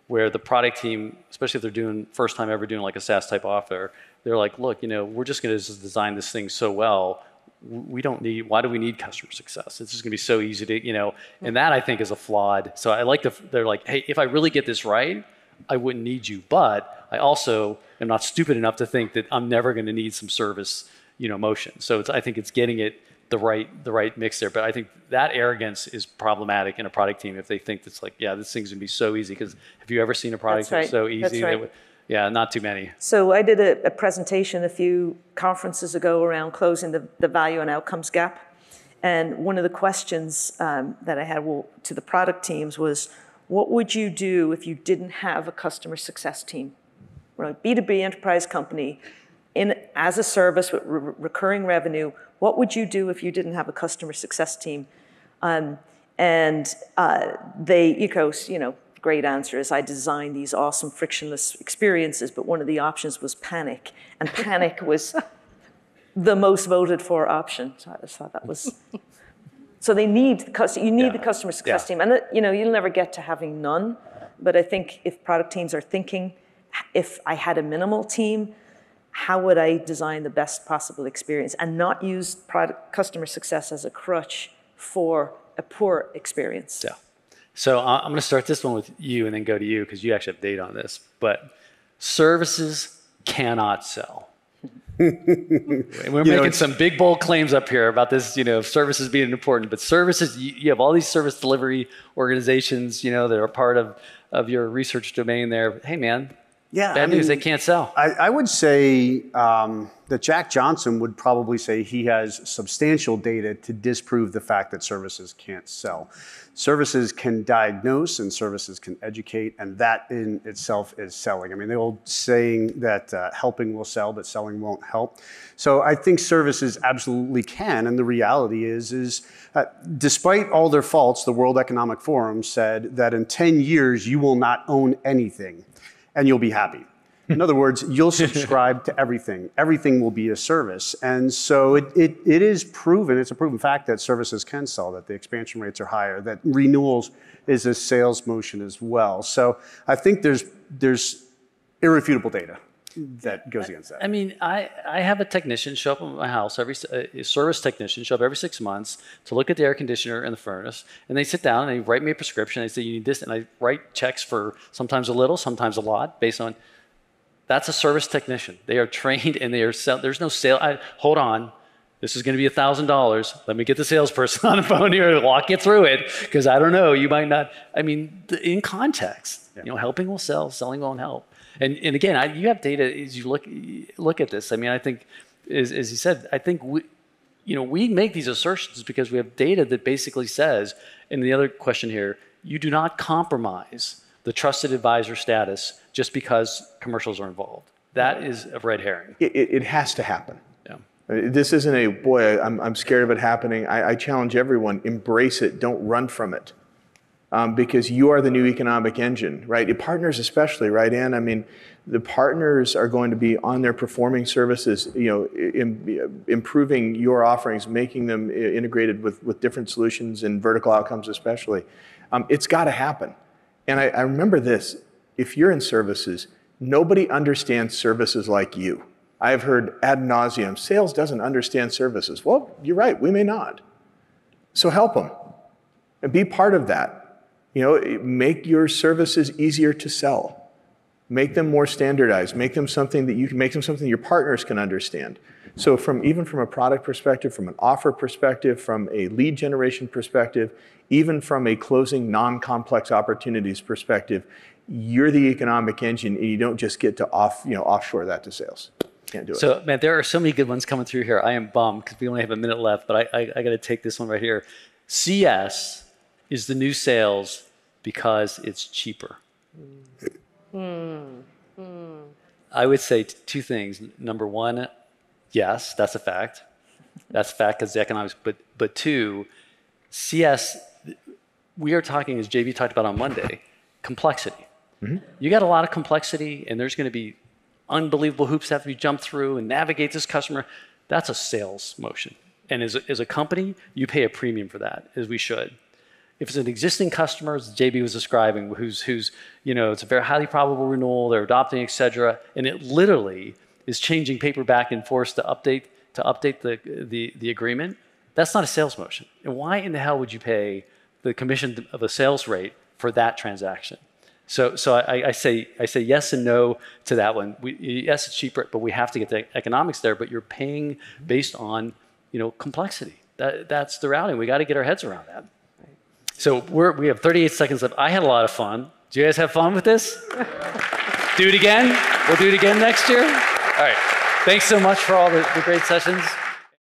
where the product team, especially if they're doing first time ever doing like a SaaS type offer, they're like, look, you know, we're just going to design this thing so well we don't need why do we need customer success this is going to be so easy to you know and that i think is a flawed so i like to they're like hey if i really get this right I wouldn't need you. But I also am not stupid enough to think that I'm never going to need some service, you know, motion. So it's, I think it's getting it the right the right mix there. But I think that arrogance is problematic in a product team if they think that's like, yeah, this thing's gonna be so easy. Because have you ever seen a product That's that's so easy? That's that right. Yeah, not too many. So I did a, a presentation a few conferences ago around closing the, the value and outcomes gap. And one of the questions um, that I had well, to the product teams was, what would you do if you didn't have a customer success team? We're a B2B enterprise company in, as a service with re- recurring revenue. What would you do if you didn't have a customer success team? Um, and uh, they, you know, great answer is I designed these awesome frictionless experiences, but one of the options was panic, and panic was the most voted for option. So I just thought that was. So they need the cus- you need the customer success Yeah. team, and uh, you know you'll never get to having none. But I think if product teams are thinking, if I had a minimal team, how would I design the best possible experience and not use product customer success as a crutch for a poor experience? Yeah. So I'm going to start this one with you and then go to you because you actually have data on this. But services cannot sell. We're making some big bold claims up here about this, you know, services being important, but services, you, you have all these service delivery organizations, you know, that are part of, of your research domain there. Hey, man, Yeah, bad I news, mean- they can't sell. I, I would say um, that Jack Johnson would probably say he has substantial data to disprove the fact that services can't sell. Services can diagnose and services can educate, and that in itself is selling. I mean, the old saying that uh, helping will sell, but selling won't help. So I think services absolutely can, and the reality is, is uh, despite all their faults, the World Economic Forum said that in 10 years you will not own anything, and you'll be happy. In other words, you'll subscribe to everything. Everything will be a service. And so it, it, it is proven, it's a proven fact that services can sell, that the expansion rates are higher, that renewals is a sales motion as well. So I think there's, there's irrefutable data that goes against that. I mean, I, I have a technician show up at my house every a service technician show up every six months to look at the air conditioner and the furnace, and they sit down and they write me a prescription. They say you need this, and I write checks for sometimes a little, sometimes a lot, based on. That's a service technician. They are trained and they are sell. There's no sale. I, hold on, this is going to be thousand dollars. Let me get the salesperson on the phone here and walk you through it because I don't know. You might not. I mean, in context, you know, helping will sell, selling won't help. And and again, I, you have data as you look look at this. I mean, I think as, as you said, I think we, you know, we make these assertions because we have data that basically says. And the other question here, you do not compromise the trusted advisor status just because commercials are involved. That is a red herring. It, it, it has to happen. Yeah. Uh, This isn't a, boy, I'm, I'm scared of it happening. I, I challenge everyone, embrace it, don't run from it. Um, because you are the new economic engine, right? Your partners especially, right, Ann? I mean, the partners are going to be on their performing services, you know, im- improving your offerings, making them integrated with, with different solutions and vertical outcomes especially. Um, it's got to happen. And I, I remember this, if you're in services, nobody understands services like you. I have heard ad nauseum, sales doesn't understand services. Well, you're right, we may not. So help them and be part of that. You know, make your services easier to sell. Make them more standardized. Make them something that you can make them something your partners can understand. So from even from a product perspective, from an offer perspective, from a lead generation perspective, even from a closing non-complex opportunities perspective, you're the economic engine and you don't just get to off, you know, offshore that to sales. Can't do it. So, man, there are so many good ones coming through here. I am bummed because we only have a minute left, but I, I, I got to take this one right here. CS is the new sales because it's cheaper. Hmm. Hmm. I would say t- two things. Number one, yes, that's a fact. That's a fact because the economics. But but two, CS, we are talking as JB talked about on Monday, complexity. Mm-hmm. You got a lot of complexity, and there's going to be unbelievable hoops that have to be jumped through and navigate this customer. That's a sales motion. And as a, as a company, you pay a premium for that, as we should. If it's an existing customer, as JB was describing, who's, who's you know, it's a very highly probable renewal, they're adopting, et cetera, and it literally is changing paper back and forth to update, to update the, the, the agreement, that's not a sales motion. And why in the hell would you pay the commission of a sales rate for that transaction? So, so I, I say I say yes and no to that one. We, yes, it's cheaper, but we have to get the economics there. But you're paying based on you know complexity. That, that's the reality. We got to get our heads around that. So we have 38 seconds left. I had a lot of fun. Do you guys have fun with this? do it again. We'll do it again next year. All right. Thanks so much for all the, the great sessions.